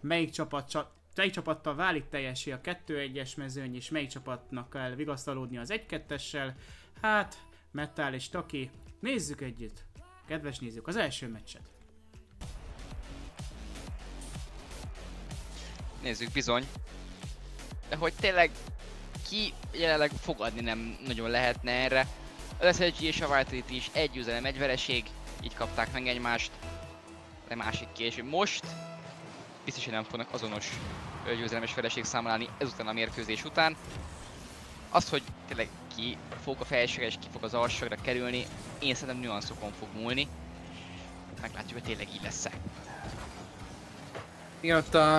melyik csapat csa- melyik csapattal válik teljesé a 2-1-es mezőny, és melyik csapatnak kell vigasztalódni az 1-2-essel. Hát, Metal és Taki, nézzük együtt. Kedves nézők, az első meccset. Nézzük bizony. De hogy tényleg ki jelenleg fogadni nem nagyon lehetne erre. Az SLG és a Vitality is egy üzem, egy vereség, így kapták meg egymást. De másik később. Most biztos, hogy nem fognak azonos győzelmes vereség számolni ezután a mérkőzés után. Az, hogy tényleg ki fog a felségre és ki fog az alsóra kerülni, én szerintem nüanszokon fog múlni. Meglátjuk, hogy tényleg így lesz-e. Ott a,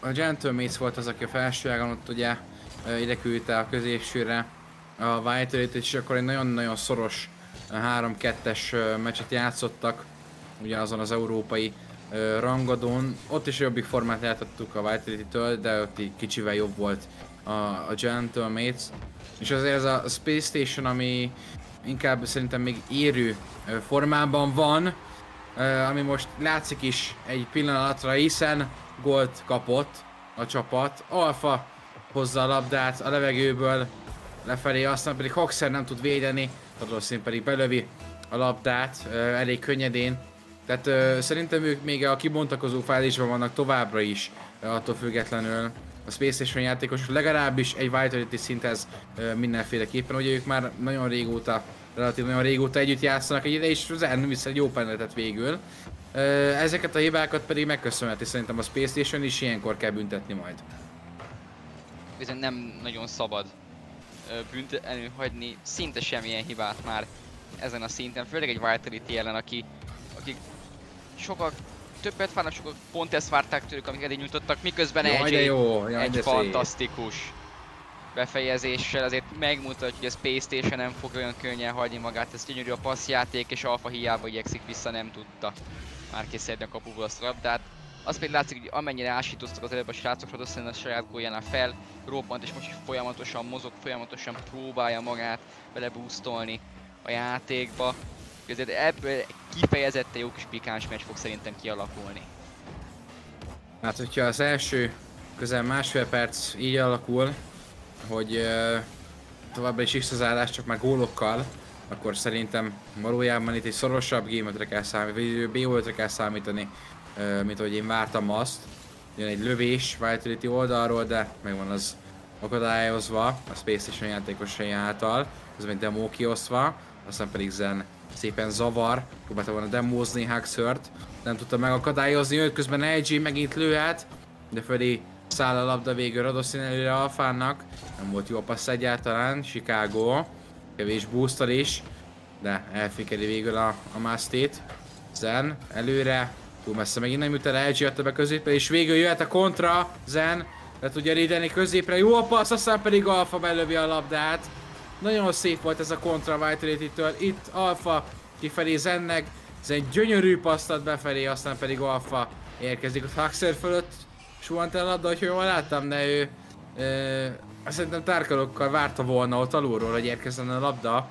a Gentlemates volt az, aki a felső ágon ott ugye ide küldte a középsőre a Vitality, és akkor egy nagyon-nagyon szoros ö, 3-2-es ö, meccset játszottak, ugye azon az európai rangadón. Ott is jobbik formát láthattuk a Vitality-től, de ott így kicsivel jobb volt a, a Gentlemates. És azért ez a Space Station, ami inkább szerintem még érő formában van, ami most látszik is egy pillanatra, hiszen gólt kapott a csapat. Alfa hozza a labdát a levegőből lefelé, aztán pedig Hoxer nem tud védeni, Tadroszin pedig belövi a labdát elég könnyedén. Tehát uh, szerintem ők még a kibontakozó fázisban vannak továbbra is, attól függetlenül a Space Station játékosok legalábbis egy Vitality szinthez uh, mindenféleképpen, ugye ők már nagyon régóta relatív nagyon régóta együtt játszanak egy ide, és zárni vissza egy jó penaletet végül. Ö, Ezeket a hibákat pedig megköszönheti szerintem a Space Station is ilyenkor kell büntetni majd. bizony nem nagyon szabad ö, büntetlenül hagyni szinte semmilyen hibát már ezen a szinten, főleg egy Vitality ellen, aki, akik sokak többet várnak, sokak pont ezt várták tőlük, amiket eddig nyújtottak, miközben Jaj, egy, jó, jaj, egy szép. fantasztikus befejezéssel, azért megmutatja, hogy a Space Station nem fog olyan könnyen hagyni magát, ez gyönyörű a passzjáték, és Alfa hiába igyekszik vissza, nem tudta már kiszedni a kapuból azt a labdát. Az pedig látszik, hogy amennyire ásítoztak az előbb a srácok, Rodoszen a saját góljánál fel, robbant, és most is folyamatosan mozog, folyamatosan próbálja magát beleboostolni a játékba. Ezért ebből kifejezetten jó kis pikáns meccs fog szerintem kialakulni. Hát, hogyha az első közel másfél perc így alakul, hogy uh, továbbra is x csak már gólokkal, akkor szerintem valójában itt egy szorosabb gémetre kell számítani, vagy b kell számítani, mint ahogy én vártam azt. Jön egy lövés Vitality oldalról, de megvan az akadályozva a Space Station játékosai által, ez egy demo kiosztva, aztán pedig Zen szépen zavar, próbálta volna demózni Huxert, nem tudta megakadályozni őt, közben LG megint lőhet, de fölé száll a labda végül Radoszin előre Alfának, nem volt jó a passz egyáltalán, Chicago, kevés boostal is, de elfikeli végül a, a Mastit. Zen előre, túl messze megint nem jut el, LG adta be középre, és végül jöhet a kontra, Zen, le tudja védeni középre, jó a passz, aztán pedig Alfa belövi a labdát. Nagyon szép volt ez a kontra Vitality-től, itt Alfa kifelé Zennek, Zen gyönyörű paszt ad befelé, aztán pedig Alfa érkezik a Huxer fölött, suhant el labda, hogy jól láttam, de ő, ö, szerintem tárkalokkal várta volna ott alulról, hogy érkezzen a labda,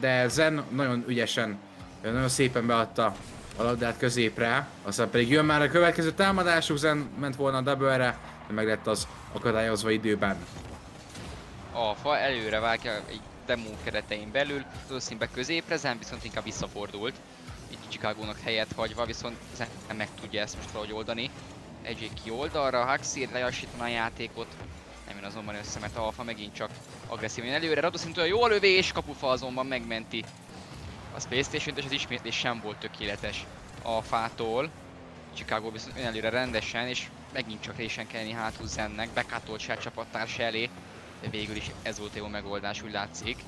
de Zen nagyon ügyesen, nagyon szépen beadta a labdát középre, aztán pedig jön már a következő támadásuk, Zen ment volna a double-re, de meg lett az akadályozva időben. Alfa előre vágja egy demo keretein belül, Rodoszin középre, Zen viszont inkább visszafordult. Így Chicago-nak helyet hagyva, viszont Zen meg tudja ezt most valahogy oldani. Egy ki oldalra, Huxir lelassítaná a játékot, nem jön azonban össze, mert Alfa megint csak agresszívan jön előre. Radoszintől jó a lövés, kapufa azonban megmenti a Space station és az ismétlés sem volt tökéletes Alfától. Chicago viszont jön előre rendesen, és megint csak résen kelleni hátul Zennek, bekátolt saját csapattársa elé, de végül is ez volt a jó megoldás, úgy látszik.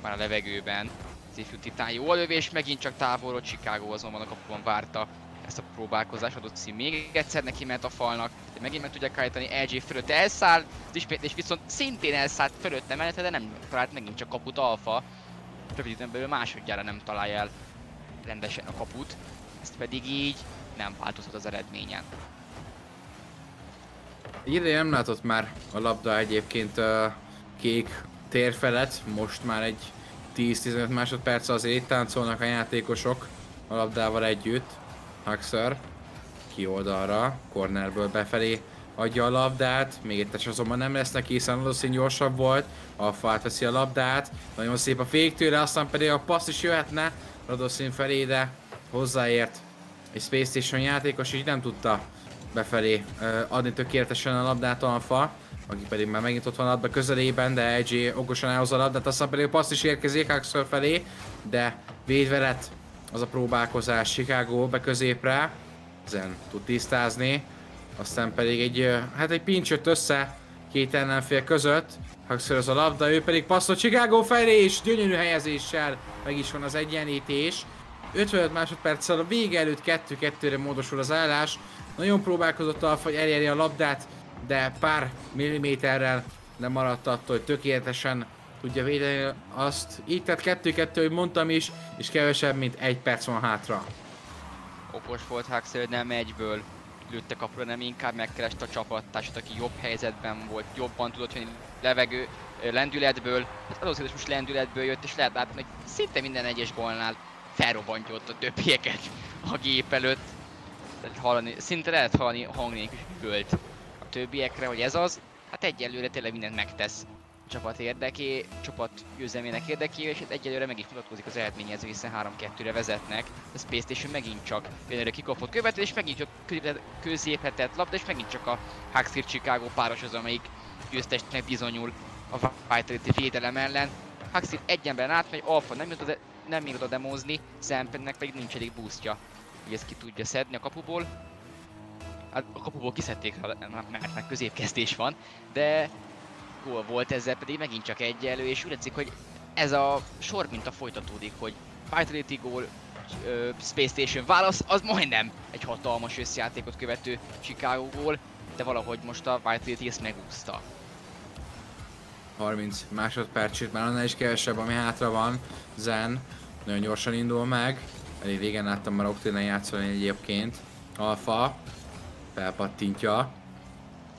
Már a levegőben az ifjú titán jó lövés, megint csak távolról Chicago azonban a kapuban várta ezt a próbálkozást adott szín. Még egyszer neki ment a falnak, de megint meg tudják állítani LG fölött elszáll, az ismétlés viszont szintén elszállt fölötte mellette, de nem talált megint csak kaput Alfa. Rövid időn belül másodjára nem találja el rendesen a kaput, ezt pedig így nem változhat az eredményen. Egy ideje nem látott már a labda egyébként uh, kék tér felett, most már egy 10-15 másodperc azért itt táncolnak a játékosok a labdával együtt. Huxer. ki oldalra, cornerből befelé adja a labdát, még test azonban nem lesz neki, hiszen Rodoszin gyorsabb volt, Alfa átveszi a labdát, nagyon szép a fék tőle, aztán pedig a passz is jöhetne Rodoszin felé, de hozzáért egy Space Station játékos, így nem tudta befelé adni tökéletesen a labdát Alfa, aki pedig már megint ott van adva közelében, de EG okosan elhozza a labdát, aztán pedig a passz is érkezik Huxford felé, de védve lett az a próbálkozás Chicago be középre, Zen tud tisztázni, aztán pedig egy, hát egy pincs jött össze két ellenfél között, Huxford az a labda, ő pedig passzol Chicago felé, és gyönyörű helyezéssel meg is van az egyenlítés. 55 másodperccel a vége előtt 2-2-re módosul az állás. Nagyon próbálkozott Alfa, hogy elérje a labdát, de pár milliméterrel nem maradt attól, hogy tökéletesen tudja védeni azt. Így tehát 2-2, hogy mondtam is, és kevesebb, mint egy perc van hátra. Okos volt Huxley, hogy nem egyből lőtte kapura, nem inkább megkereste a csapattársat, aki jobb helyzetben volt, jobban tudott jönni levegő, lendületből. Hát valószínűleg most lendületből jött, és lehet látni, hogy szinte minden egyes gólnál felrobbantja ott a többieket a gép előtt. Tehát hallani, szinte lehet hallani hang nélkül a többiekre, hogy ez az. Hát egyelőre tényleg mindent megtesz a csapat érdeké, csapat győzelmének érdeké, és hát egyelőre meg is mutatkozik az eredményező, hiszen 3-2-re vezetnek. A Space Station megint csak jönőre kikapott követő, és megint csak középhetett labda, és megint csak a Huxley Chicago páros az, amelyik győztesnek bizonyul a Vitality védelem ellen. Huxley egy emberen átmegy, Alpha nem jut nem oda demózni, Zempennek pedig nincs elég boostja, hogy ezt ki tudja szedni a kapuból. Hát a kapuból kiszedték, mert meg középkezdés van, de gól volt ezzel pedig megint csak egyelő, és úgy látszik, hogy ez a sor a folytatódik, hogy Vitality gól, Space Station válasz, az majdnem egy hatalmas összjátékot követő Chicago gól, de valahogy most a Vitality ezt megúszta. 30 másodperc, sőt már annál is kevesebb, ami hátra van. Zen nagyon gyorsan indul meg. Elég régen láttam már Octane játszani egyébként. Alfa felpattintja.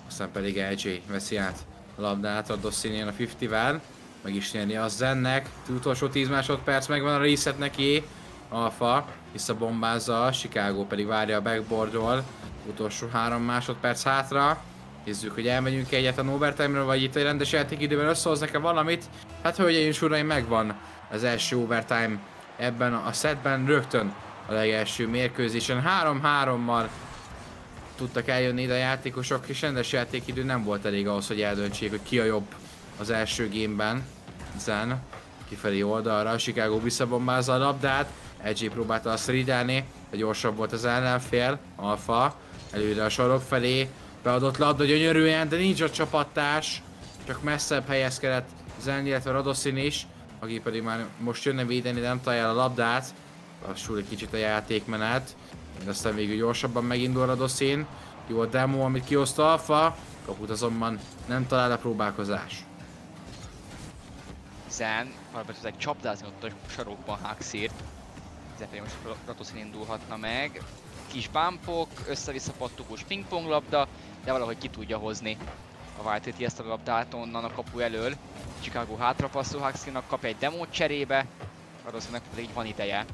Aztán pedig LJ veszi át a labdát a Dossinien a 50-vel. Meg is nyerni a Zennek. Utolsó 10 másodperc megvan a reset neki. Alfa visszabombázza, Chicago pedig várja a backboardról. Utolsó 3 másodperc hátra. Nézzük, hogy elmegyünk -e egyetlen overtime-ra, vagy itt egy rendes játékidőben összehoznak-e valamit. Hát hölgyeim és uraim, megvan az első overtime ebben a setben rögtön a legelső mérkőzésen. 3-3-mal tudtak eljönni ide a játékosok, és rendes játékidő nem volt elég ahhoz, hogy eldöntsék, hogy ki a jobb az első gameben. Zen kifelé oldalra, Chicago visszabombázza a labdát, Edgy próbálta azt ridelni, de gyorsabb volt az ellenfél, Alfa, előre a sorok felé, beadott labda gyönyörűen, de nincs a csapattárs, csak messzebb helyezkedett Zen, illetve Radoszin is, aki pedig már most jönne védeni, de nem találja a labdát, lassul egy kicsit a játékmenet, de aztán végül gyorsabban megindul Radoszin, jó a demo, amit kioszta Alfa, kaput azonban nem talál a próbálkozás. Zen, valamit tudják csapdázni ott a sarokban Huxért. Zeppelin most Radoszin indulhatna meg. Kis bumpok, össze-vissza pattogós pingpong labda, de valahogy ki tudja hozni a White ezt a labdát onnan a kapu elől. Chicago hátrapasszol, Huxley-nak kap egy demót cserébe, valószínűleg pedig van ideje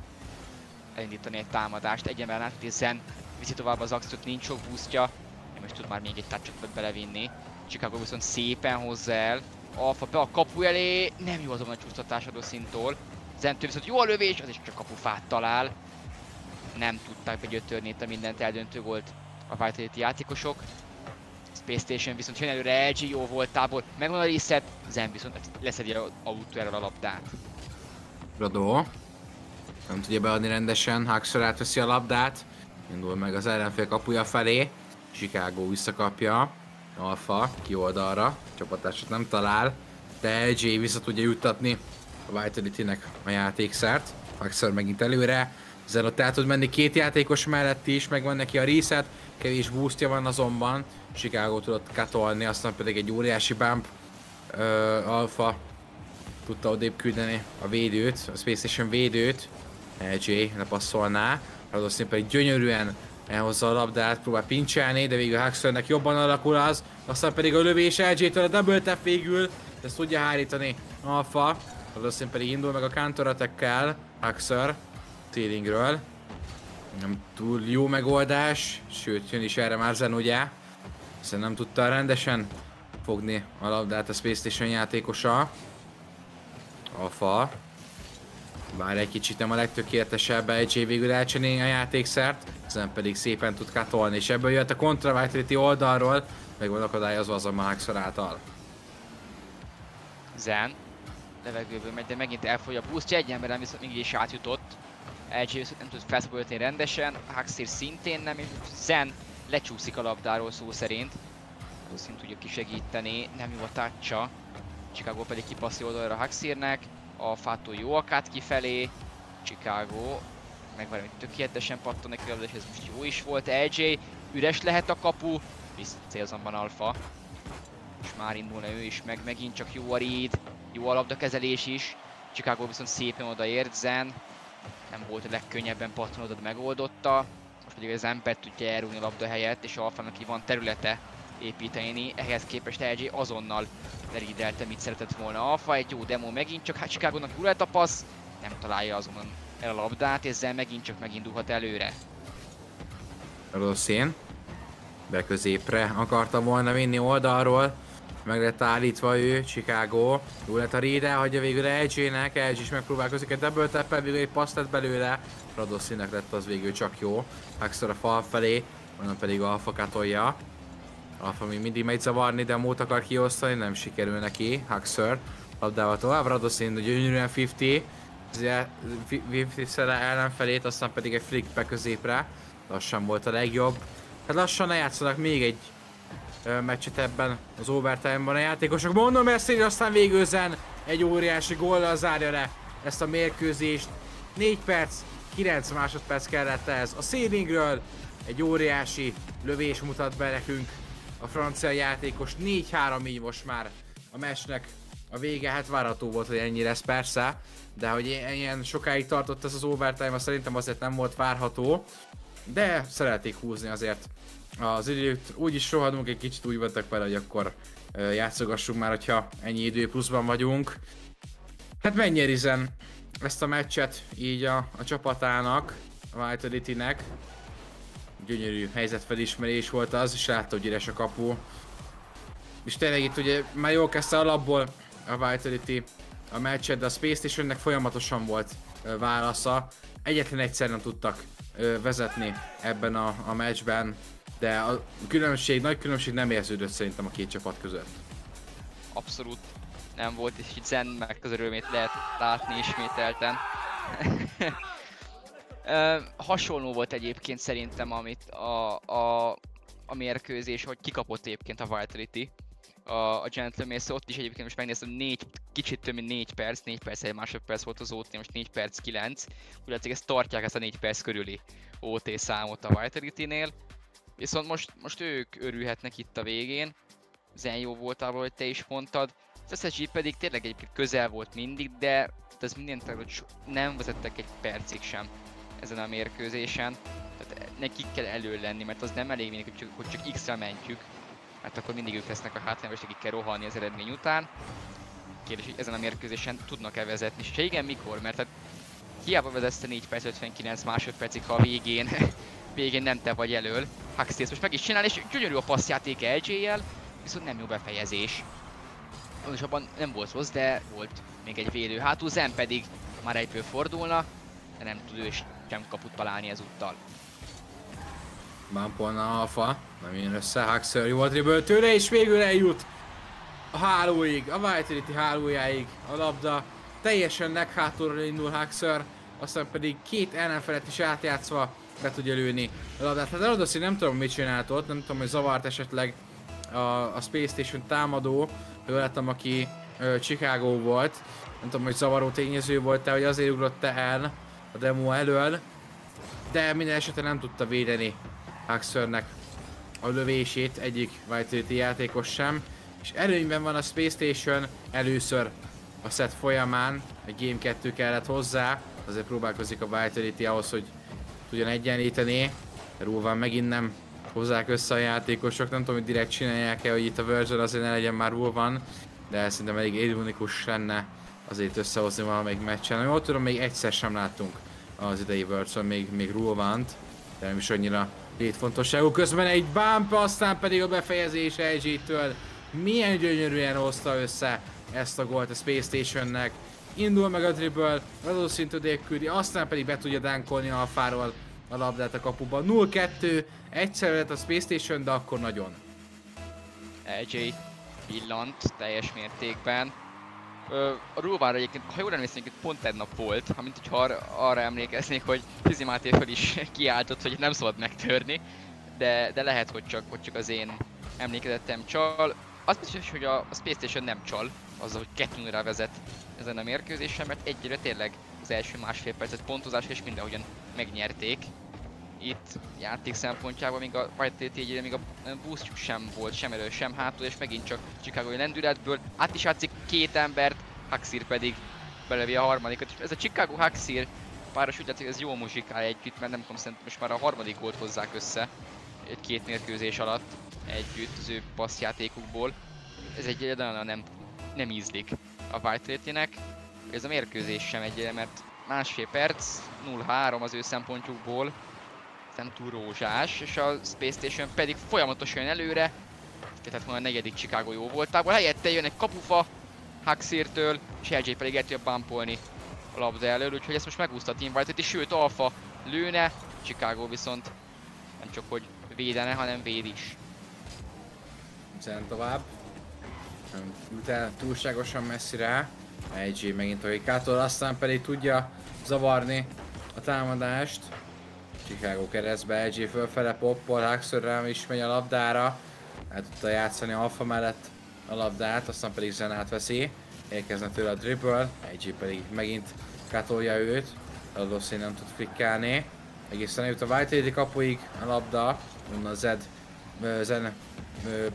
elindítani egy támadást. Egy ember át, Zen viszi tovább az Axtot, nincs sok boostja, nem is tud már még egy touchot belevinni. Chicago viszont szépen hozza el. Alfa be a kapu elé, nem jó azon a csúsztatás szintól. Zentő viszont jó a lövés, az is csak kapufát talál. Nem tudták begyötörni itt a mindent eldöntő volt a Vitality játékosok. Space Station viszont jön előre LG jó voltából, megvan a reset, Zen viszont leszedi a autó erről a labdát. Radó. Nem tudja beadni rendesen, Huxer átveszi a labdát, indul meg az ellenfél kapuja felé, Chicago visszakapja, Alfa ki oldalra, csapatását nem talál, de LG vissza tudja juttatni a Vitality-nek a játékszert, Huxer megint előre, Zen ott el tud menni két játékos mellett is, megvan neki a reset, kevés boostja van azonban, Chicago tudott katolni, aztán pedig egy óriási bump uh, Alpha tudta odébb küldeni a védőt, a Space Station védőt, LJ lepasszolná, Radoszin pedig gyönyörűen elhozza a labdát, próbál pincselni, de végül Huxlernek jobban alakul az, aztán pedig a lövés LJ-től a double tap végül, ezt tudja hárítani Alpha, Radoszin pedig indul meg a counter attack-kel, Huxler, ceiling Nem túl jó megoldás, sőt jön is erre már Zen ugye. Hiszen nem tudta rendesen fogni a labdát a Space Station játékosa. Alfa. Bár egy kicsit nem a legtökéletesebb, egy végül elcsené a játékszert, ezen pedig szépen tud katolni, és ebből jött a Vitality oldalról, meg van akadályozva az a Maxor által. Zen levegőből megy, de megint elfogy a boost, egy emberem viszont mégis átjutott. LG nem tud felszabadulni rendesen, Haxir szintén nem, és Zen lecsúszik a labdáról szó szerint. Valószínű tudja kisegíteni, nem jó a tácsa. Chicago pedig kipasszi oldalra Haxirnek, a fától jó akát kifelé, Chicago meg valami tökéletesen pattan neki és ez most jó is volt, LJ, üres lehet a kapu, visszacél azonban Alfa. És már indulna ő is, meg megint csak jó a read, jó a labdakezelés is. Chicago viszont szépen odaért, Zen nem volt a legkönnyebben pattanodott, megoldotta. Most pedig az ember tudja elrúgni a labda helyett, és Alfának ki van területe építeni, ehhez képest LG azonnal lerídelte, mit szeretett volna Alfa, egy jó demo megint, csak hát Chicago-nak jó lett a nem találja azonnal el a labdát, ezzel megint csak megindulhat előre. Rossz én. Be középre akarta volna vinni oldalról. Meg lett állítva ő, Chicago. Jó lett a Reed, hagyja végül LG-nek, LG is megpróbálkozik egy double tap végül egy passz lett belőle. Radoszinek lett az végül csak jó. Haxor a fal felé, onnan pedig Alfa katolja. Alfa még mindig megy zavarni, de mót akar kiosztani, nem sikerül neki. Haxor labdával tovább, Radoszin gyönyörűen 50. 50 ellenfelét, aztán pedig egy flick be középre. Lassan volt a legjobb. Hát lassan lejátszanak még egy meccset ebben az overtime-ban a játékosok. Mondom ezt én, aztán végül Zen egy óriási góllal zárja le ezt a mérkőzést. 4 perc, 9 másodperc kellett ez a szélingről. Egy óriási lövés mutat be nekünk a francia játékos. 4-3 így most már a meccsnek a vége, hát várható volt, hogy ennyi lesz persze, de hogy ilyen sokáig tartott ez az overtime, szerintem azért nem volt várható, de szeretik húzni azért az időt, úgyis rohadunk egy kicsit úgy voltak vele, hogy akkor játszogassunk már, hogyha ennyi idő pluszban vagyunk. Hát mennyi Rizen ezt a meccset így a, a csapatának, a Vitality-nek. Gyönyörű helyzetfelismerés volt az, és látta, hogy üres a kapu. És tényleg itt ugye már jól kezdte alapból a Vitality a meccset, de a Space Stationnek folyamatosan volt válasza. Egyetlen egyszer nem tudtak vezetni ebben a, a meccsben, de a különbség, nagy különbség nem érződött szerintem a két csapat között. Abszolút nem volt, és itt Zen megközelülmét lehet látni ismételten. hasonló volt egyébként szerintem, amit a, a, a mérkőzés, hogy kikapott egyébként a Vitality a, a Gentleman, szóval ott is egyébként most megnéztem, négy, kicsit több mint 4 perc, 4 perc, egy másodperc volt az OT, most 4 perc 9, úgy látszik ezt tartják ezt a 4 perc körüli OT számot a Vitality-nél, viszont most, most ők örülhetnek itt a végén, Zen jó volt abból, hogy te is mondtad, az SSG pedig tényleg egyébként közel volt mindig, de ez minden hogy nem vezettek egy percig sem ezen a mérkőzésen. Tehát nekik kell elő lenni, mert az nem elég mindig, hogy csak, hogy csak X-re mentjük, mert akkor mindig ők lesznek a hátrányban, és akik kell rohanni az eredmény után. Kérdés, hogy ezen a mérkőzésen tudnak-e vezetni, és igen, mikor, mert hát hiába vezetsz 4 perc 59 másodpercig, ha a végén, végén nem te vagy elől. Huxley most meg is csinál, és gyönyörű a passzjáték LJ-jel, viszont nem jó befejezés. Pontosabban nem volt rossz, de volt még egy védő hátul, Zen pedig már egyből fordulna, de nem tud ő sem kaput találni ezúttal. Bumpolna Alfa, nem jön össze, Huxer jó dribble tőle, és végül eljut a hálóig, a Vitality hálójáig a labda. Teljesen neghátulról indul Huxer, aztán pedig két ellenfelet is átjátszva be tudja lőni a labdát. Hát Eladoszi nem tudom mit csinált ott, nem tudom, hogy zavart esetleg a, a Space Station támadó, láttam, aki ö, Chicago volt. Nem tudom, hogy zavaró tényező volt-e, hogy azért ugrott el a demo elől. De minden esetre nem tudta védeni Huxernek a lövését egyik Vitality játékos sem. És előnyben van a Space Station először a set folyamán, egy Game 2 kellett hozzá, azért próbálkozik a Vitality ahhoz, hogy tudjon egyenlíteni. Róvan megint nem hozzák össze a játékosok, nem tudom, hogy direkt csinálják-e, hogy itt a Virgin azért ne legyen már van, de szerintem elég ironikus lenne azért összehozni valamelyik meccsen. Ott tudom, még egyszer sem láttunk az idei worlds még, még Rulvant, de nem is annyira létfontosságú. Közben egy bump, aztán pedig a befejezés LG-től milyen gyönyörűen hozta össze ezt a gólt a Space Stationnek. Indul meg a dribble, valószínűleg küldi, aztán pedig be tudja dánkolni Alfáról a labdát a kapuba. 0-2, egyszer lett a Space Station, de akkor nagyon. LJ pillant teljes mértékben. Ö, a Rulvár egyébként, ha jól emlékszem, pont egy nap volt, amint hogyha ar arra emlékeznék, hogy Fizi Máté föl is kiáltott, hogy nem szabad megtörni, de, de lehet, hogy csak, hogy csak az én emlékezetem csal. Az biztos, hogy a, a Space Station nem csal, az, hogy 2 0 vezet ezen a mérkőzésen, mert egyre tényleg az első másfél percet pontozás és mindenhogyan megnyerték. Itt játék szempontjából még a White egyre még a boostjuk sem volt, sem elő, sem hátul, és megint csak Chicago lendületből át is játszik két embert, Haxir pedig belevi a harmadikat. Ez a Chicago Haxir páros úgy látszik, ez jó muzsikál együtt, mert nem tudom, szerintem most már a harmadik gólt hozzák össze egy két mérkőzés alatt együtt az ő passzjátékukból. Ez egy nagyon nem, nem ízlik a White Ez a mérkőzés sem egy, mert másfél perc, 0-3 az ő szempontjukból, nem túl rózsás, és a Space Station pedig folyamatosan jön előre, tehát a negyedik Chicago jó voltából, helyette jön egy kapufa Huxirtől, és LJ pedig el tudja bumpolni a labda elől, úgyhogy ezt most megúszta a Team White, és sőt Alpha lőne, Chicago viszont nem csak hogy védene, hanem véd is. Zen tovább. Nem jut el túlságosan messzire. EG megint a Rikától, aztán pedig tudja zavarni a támadást. Chicago keresztbe, EG fölfele poppol, Huxor is megy a labdára. El tudta játszani Alfa mellett a labdát, aztán pedig Zen átveszi. Érkezne tőle a dribble, EG pedig megint katolja őt. Adossi nem tud flikkálni. Egészen eljut a White kapuig a labda, onnan Zed, Zen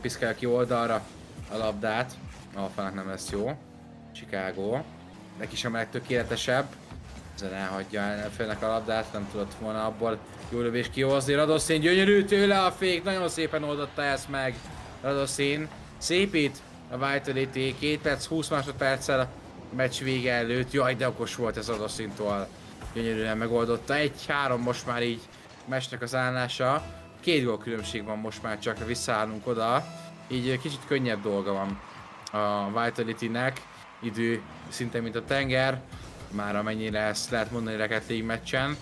piszkál ki oldalra a labdát. Alfának nem lesz jó. Chicago. Neki sem a legtökéletesebb. Ezen elhagyja elfélnek a labdát, nem tudott volna abból jó lövés kihozni. Radoszín gyönyörű tőle a fék, nagyon szépen oldotta ezt meg. Radoszín szépít a Vitality, 2 perc 20 másodperccel a meccs vége előtt. Jaj, de okos volt ez Radoszintól. Gyönyörűen megoldotta. 1-3 most már így mesnek az állása. Két gól különbség van most már csak, visszaállunk oda. Így kicsit könnyebb dolga van a Vitality-nek. Idő szinte mint a tenger. Már amennyire ezt lehet mondani Rocket League meccsen.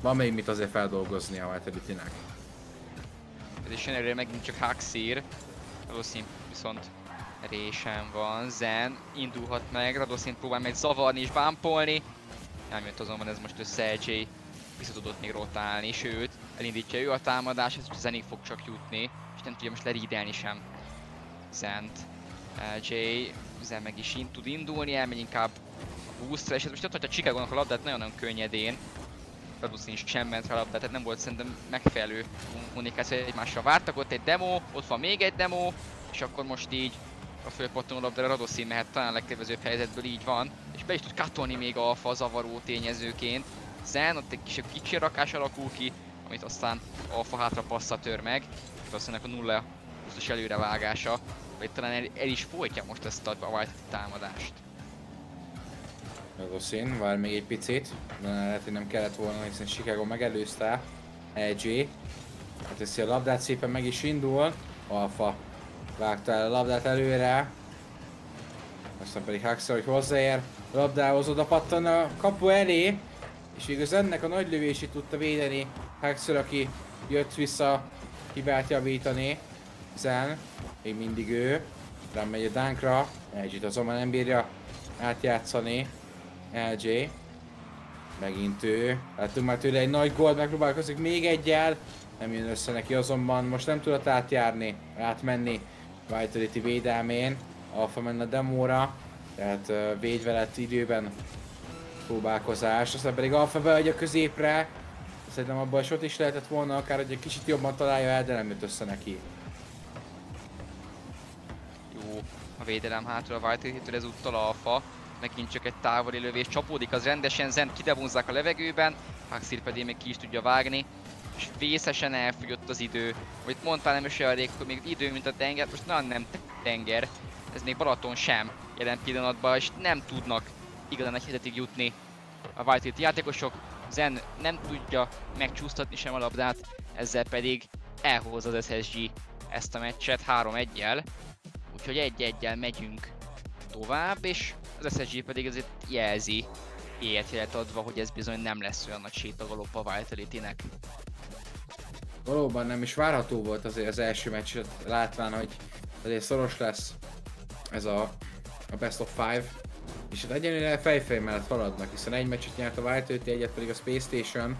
Van még mit azért feldolgozni a Vitality-nek. Jön megint csak Haxir. Valószínű viszont résen van. Zen indulhat meg, Radoszint próbál meg zavarni és bámpolni. Nem jött azonban ez most össze LJ vissza tudott még rotálni, sőt, elindítja ő a támadás, ez Zenig fog csak jutni, és nem tudja most lerídelni sem Zent. LJ, Zen meg is in tud indulni, elmegy inkább a boostra, és ez most ott hagyja Chicago-nak a labdát nagyon-nagyon könnyedén. Raduszin is sem ment a labdát, tehát nem volt szerintem megfelelő kommunikáció, egymásra vártak, ott egy demo, ott van még egy demo, és akkor most így a fölpattanó labdára Radoszin mehet talán legkedvezőbb helyzetből így van, és be is tud katolni még a fa zavaró tényezőként. Zen, ott egy kisebb kicsi rakás alakul ki, amit aztán Alfa hátra passza tör meg, és aztán a nulla biztos előrevágása, vagy talán el, el, is folytja most ezt a White támadást. Radoszin, vár még egy picit, de lehet, hogy nem kellett volna, hiszen Chicago megelőzte. EG. Hát a labdát, szépen meg is indul. Alfa Vágta el a labdát előre. Aztán pedig Huxer, hogy hozzáér. A labdához oda pattan a kapu elé. És igaz ennek a nagy lövését tudta védeni Huxer, aki jött vissza hibát javítani. Zen, még mindig ő. Rám megy a dánkra. LG-t azonban nem bírja átjátszani. LJ. Megint ő. Láttunk már tőle egy nagy gól, megpróbálkozik még egyel. Nem jön össze neki azonban, most nem tudott átjárni, átmenni. Vitality védelmén, Alpha menne a demóra, tehát uh, védve lett időben próbálkozás, aztán pedig Alpha beadj a középre, szerintem abban sot is lehetett volna, akár hogy egy kicsit jobban találja el, de nem jött össze neki. Védelem hátra a Vitality-től ezúttal Alpha, megint csak egy távoli lövés csapódik, az rendesen Zen kidevonzzák a levegőben, Haxir pedig még ki is tudja vágni, és vészesen elfogyott az idő. Vagy mondtál nem is olyan rég, hogy még idő, mint a tenger, most nagyon nem tenger. Ez még Balaton sem jelen pillanatban, és nem tudnak igazán egy hetetig jutni a White játékosok. Zen nem tudja megcsúsztatni sem a labdát, ezzel pedig elhoz az SSG ezt a meccset 3-1-jel, úgyhogy 1-1-jel megyünk tovább, és az SSG pedig azért jelzi, ilyet adva, hogy ez bizony nem lesz olyan nagy sétagalopp a Vitality-nek. Valóban nem is várható volt azért az első meccset, látván, hogy azért szoros lesz ez a, a best of five. És hát egyenlőre fejfej mellett haladnak, hiszen egy meccset nyert a Vitality, egyet pedig a Space Station.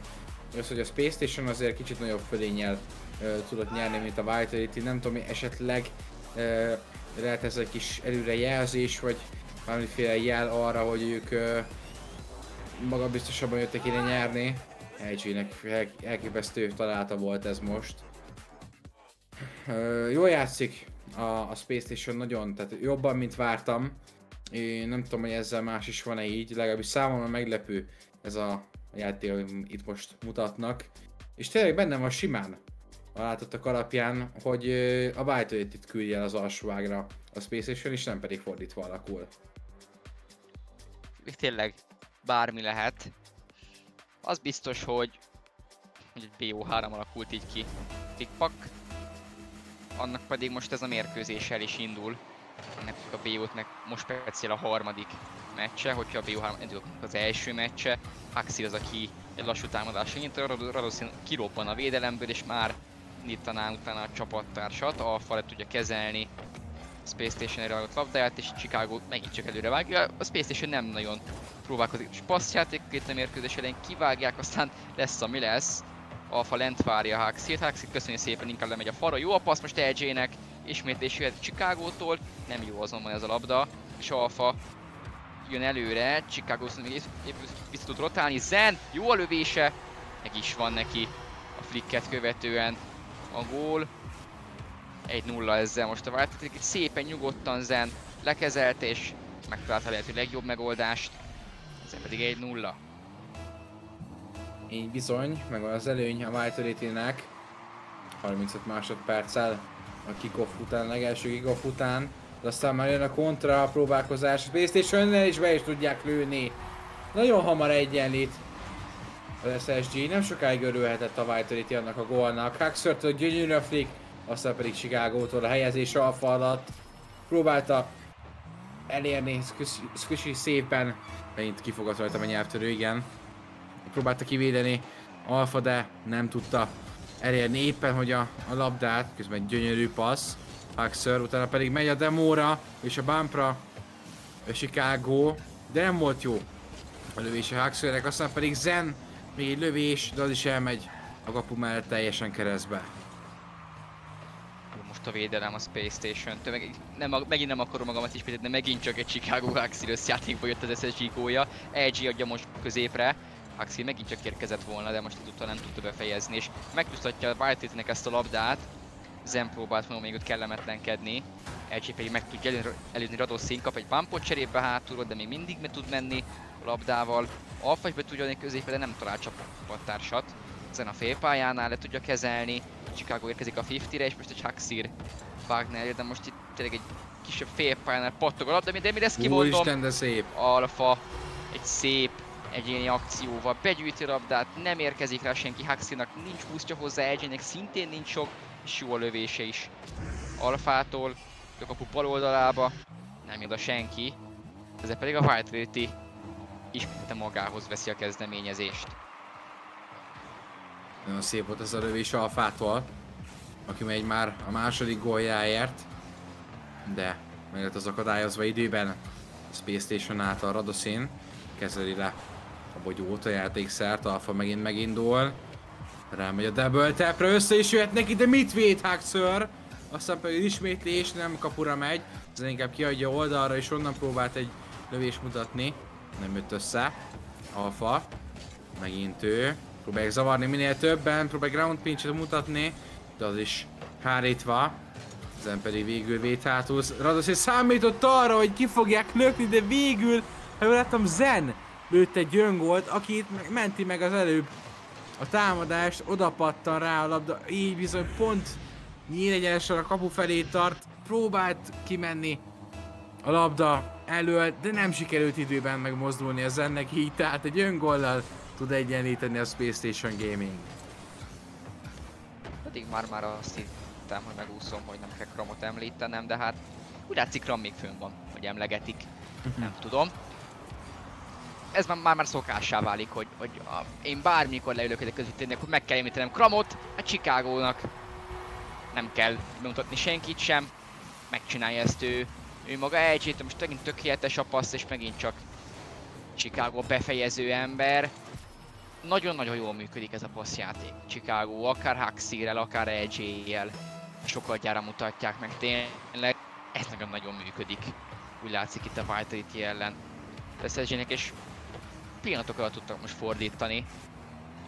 Az, hogy a Space Station azért kicsit nagyobb fölényel uh, tudott nyerni, mint a Vitality. Nem tudom, esetleg uh, lehet ez egy kis előrejelzés, vagy valamiféle jel arra, hogy ők magabiztosabban jöttek ide nyerni. LG-nek elképesztő találata volt ez most. Uh, jól játszik a, a Space Station nagyon, tehát jobban, mint vártam. Én nem tudom, hogy ezzel más is van-e így, legalábbis számomra meglepő ez a játék, amit itt most mutatnak. És tényleg bennem van simán a látottak alapján, hogy a itt küldje el az alsóágra a Space és nem pedig fordítva alakul. Még tényleg bármi lehet. Az biztos, hogy, hogy egy BO3 alakult így ki. Tikpak. Annak pedig most ez a mérkőzés el is indul. Ennek a bo nek most speciál a harmadik meccse, hogyha a BO3 az első meccse. Axi az, aki egy lassú támadásra nyit, Radoszin kirobban a védelemből, és már nyitaná utána a csapattársat, a falet tudja kezelni Space Station-re adott labdáját, és Chicago megint csak előre vágja. A Space Station nem nagyon próbálkozik, és passzjáték itt a mérkőzés elején kivágják, aztán lesz ami lesz. Alfa lent várja Huxit, Huxit köszönjük szépen, inkább lemegy a fara. Jó a passz most LJ-nek, ismétlés jöhet Chicago-tól, nem jó azonban ez a labda, és Alfa jön előre, Chicago még épp vissza tud rotálni, Zen, jó a lövése, meg is van neki a flicket követően a gól. 1-0 ezzel most a változik, egy szépen nyugodtan Zen lekezelt és megtalálta lehető legjobb megoldást, ezzel pedig 1-0. Így bizony, meg az előny a Vitality-nek 35 másodperccel a kickoff után, a legelső kickoff után, de aztán már jön a kontra a próbálkozás, a Playstation is be is tudják lőni. Nagyon hamar egyenlít az SSG, nem sokáig örülhetett a Vitality annak a gólnak. Huxford gyönyörű flick, aztán pedig Chicago-tól a helyezés alfa alatt próbálta elérni Squishy szépen, megint kifogott rajta a nyelvtörő, igen. Próbálta kivédeni Alfa, de nem tudta elérni éppen, hogy a, a labdát, közben gyönyörű passz, Huxer, utána pedig megy a demóra és a bumpra, a Chicago, de nem volt jó a lövés a Huxernek, aztán pedig Zen, még egy lövés, de az is elmegy a kapu mellett teljesen keresztbe most a védelem a Space station -től. Meg, nem, megint nem akarom magamat is de megint csak egy Chicago Axel összjátékba jött az SSG gólya. LG adja most középre, Axel megint csak érkezett volna, de most tudta nem tudta befejezni, és megtusztatja a White ezt a labdát. Zen próbált volna még ott kellemetlenkedni. LG pedig meg tudja előzni Radoszin, kap egy bumpot cserébe hátulról, de még mindig meg tud menni a labdával. Alfa is be tudja adni középre, de nem talál csapattársat. Zen a félpályánál le tudja kezelni, Chicago érkezik a 50-re, és most egy Huxir Wagner, de most itt tényleg egy kisebb félpályánál pattog a labda, de mi lesz kimondom. Úristen, de szép. Alfa egy szép egyéni akcióval begyűjti labdát, nem érkezik rá senki, Huxirnak nincs húztja hozzá, egyének szintén nincs sok, és jó a lövése is. Alfától, a kapu bal oldalába, nem oda senki, ezzel pedig a Realty ismét magához veszi a kezdeményezést. Nagyon szép volt ez a lövés Alfától, aki megy már a második góljáért, de meg lett az akadályozva időben a Space Station által Radoszin kezeli le a bogyót a játékszert, Alfa megint megindul, rámegy a double tapra, össze is jöhet neki, de mit véd Huxer? Aztán pedig ismétlés, nem kapura megy, ez inkább kiadja oldalra, és onnan próbált egy lövés mutatni, nem jött össze. Alfa, megint ő, Próbálják zavarni minél többen, próbálják ground pinch mutatni, de az is hárítva. Ezen pedig végül véd hátul. Radosz számított arra, hogy ki fogják lökni, de végül, ha jól láttam, Zen lőtt egy gyöngolt, aki itt menti meg az előbb a támadást, odapattan rá a labda, így bizony pont nyíl egyenesen a kapu felé tart, próbált kimenni a labda elől, de nem sikerült időben megmozdulni a Zennek így, tehát egy öngollal tud egyenlíteni a Space Station Gaming. Pedig már már azt hittem, hogy megúszom, hogy nem kell Kramot említenem, de hát úgy látszik Kram még fönn van, hogy emlegetik. nem tudom. Ez már, már, már szokássá válik, hogy, hogy a, én bármikor leülök egy közvetíteni, akkor meg kell említenem Kramot, a Chicagónak nem kell bemutatni senkit sem, megcsinálja ezt ő, ő maga elcsét, most megint tökéletes a passz, és megint csak Chicago befejező ember. Nagyon-nagyon jól működik ez a passzjáték. Chicago, akár Huxirel, akár LJ-jel sokkal gyára mutatják meg tényleg. Ez nagyon-nagyon működik. Úgy látszik itt a Vitality ellen. SSG-nek és pillanatok alatt tudtak most fordítani.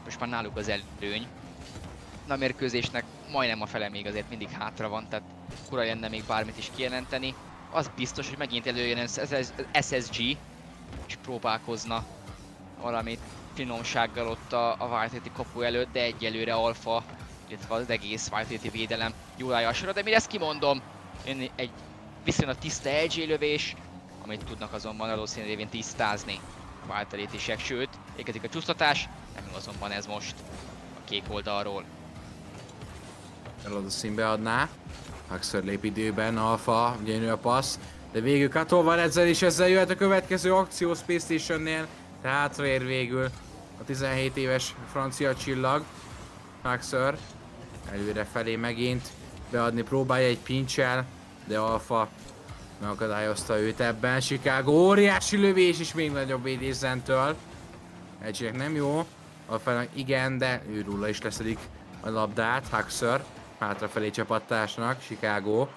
Most már náluk az előny. Na a mérkőzésnek majdnem a fele még azért mindig hátra van, tehát korai lenne még bármit is kijelenteni. Az biztos, hogy megint előjön ez SSG, és próbálkozna valami finomsággal ott a, a White kapu előtt, de egyelőre Alfa, illetve az egész White védelem jól állja de mi ezt kimondom, én egy viszonylag tiszta LG lövés, amit tudnak azonban valószínűleg révén tisztázni a White sőt, a csúsztatás, nem azonban ez most a kék oldalról. Elad a színbe adná. Huxer lép időben, Alfa, gyönyörű a passz. De végül Katol ezzel is ezzel jöhet a következő akció Space Station-nél. Tehát ér végül a 17 éves francia csillag. Huxer előre felé megint beadni próbálja egy pincsel, de Alfa megakadályozta őt ebben. Chicago óriási lövés is még nagyobb védészentől. Egységek nem jó. Alfa igen, de ő róla is leszedik a labdát. Huxer hátrafelé csapattársnak, Chicago.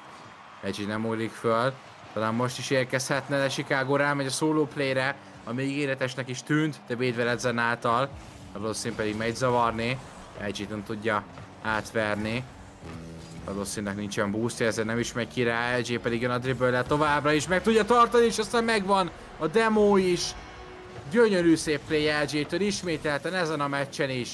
Edgy nem múlik föl. Talán most is érkezhetne, de Chicago rámegy a solo play-re, ami ígéretesnek is tűnt, de Bédveledzen által. Valószínűleg pedig megy zavarni. Edgy nem tudja átverni. Valószínűleg nincsen boostja, ezért nem is megy ki rá, LG pedig jön a dribble továbbra is, meg tudja tartani, és aztán megvan a demo is. Gyönyörű szép play LG-től ismételten ezen a meccsen is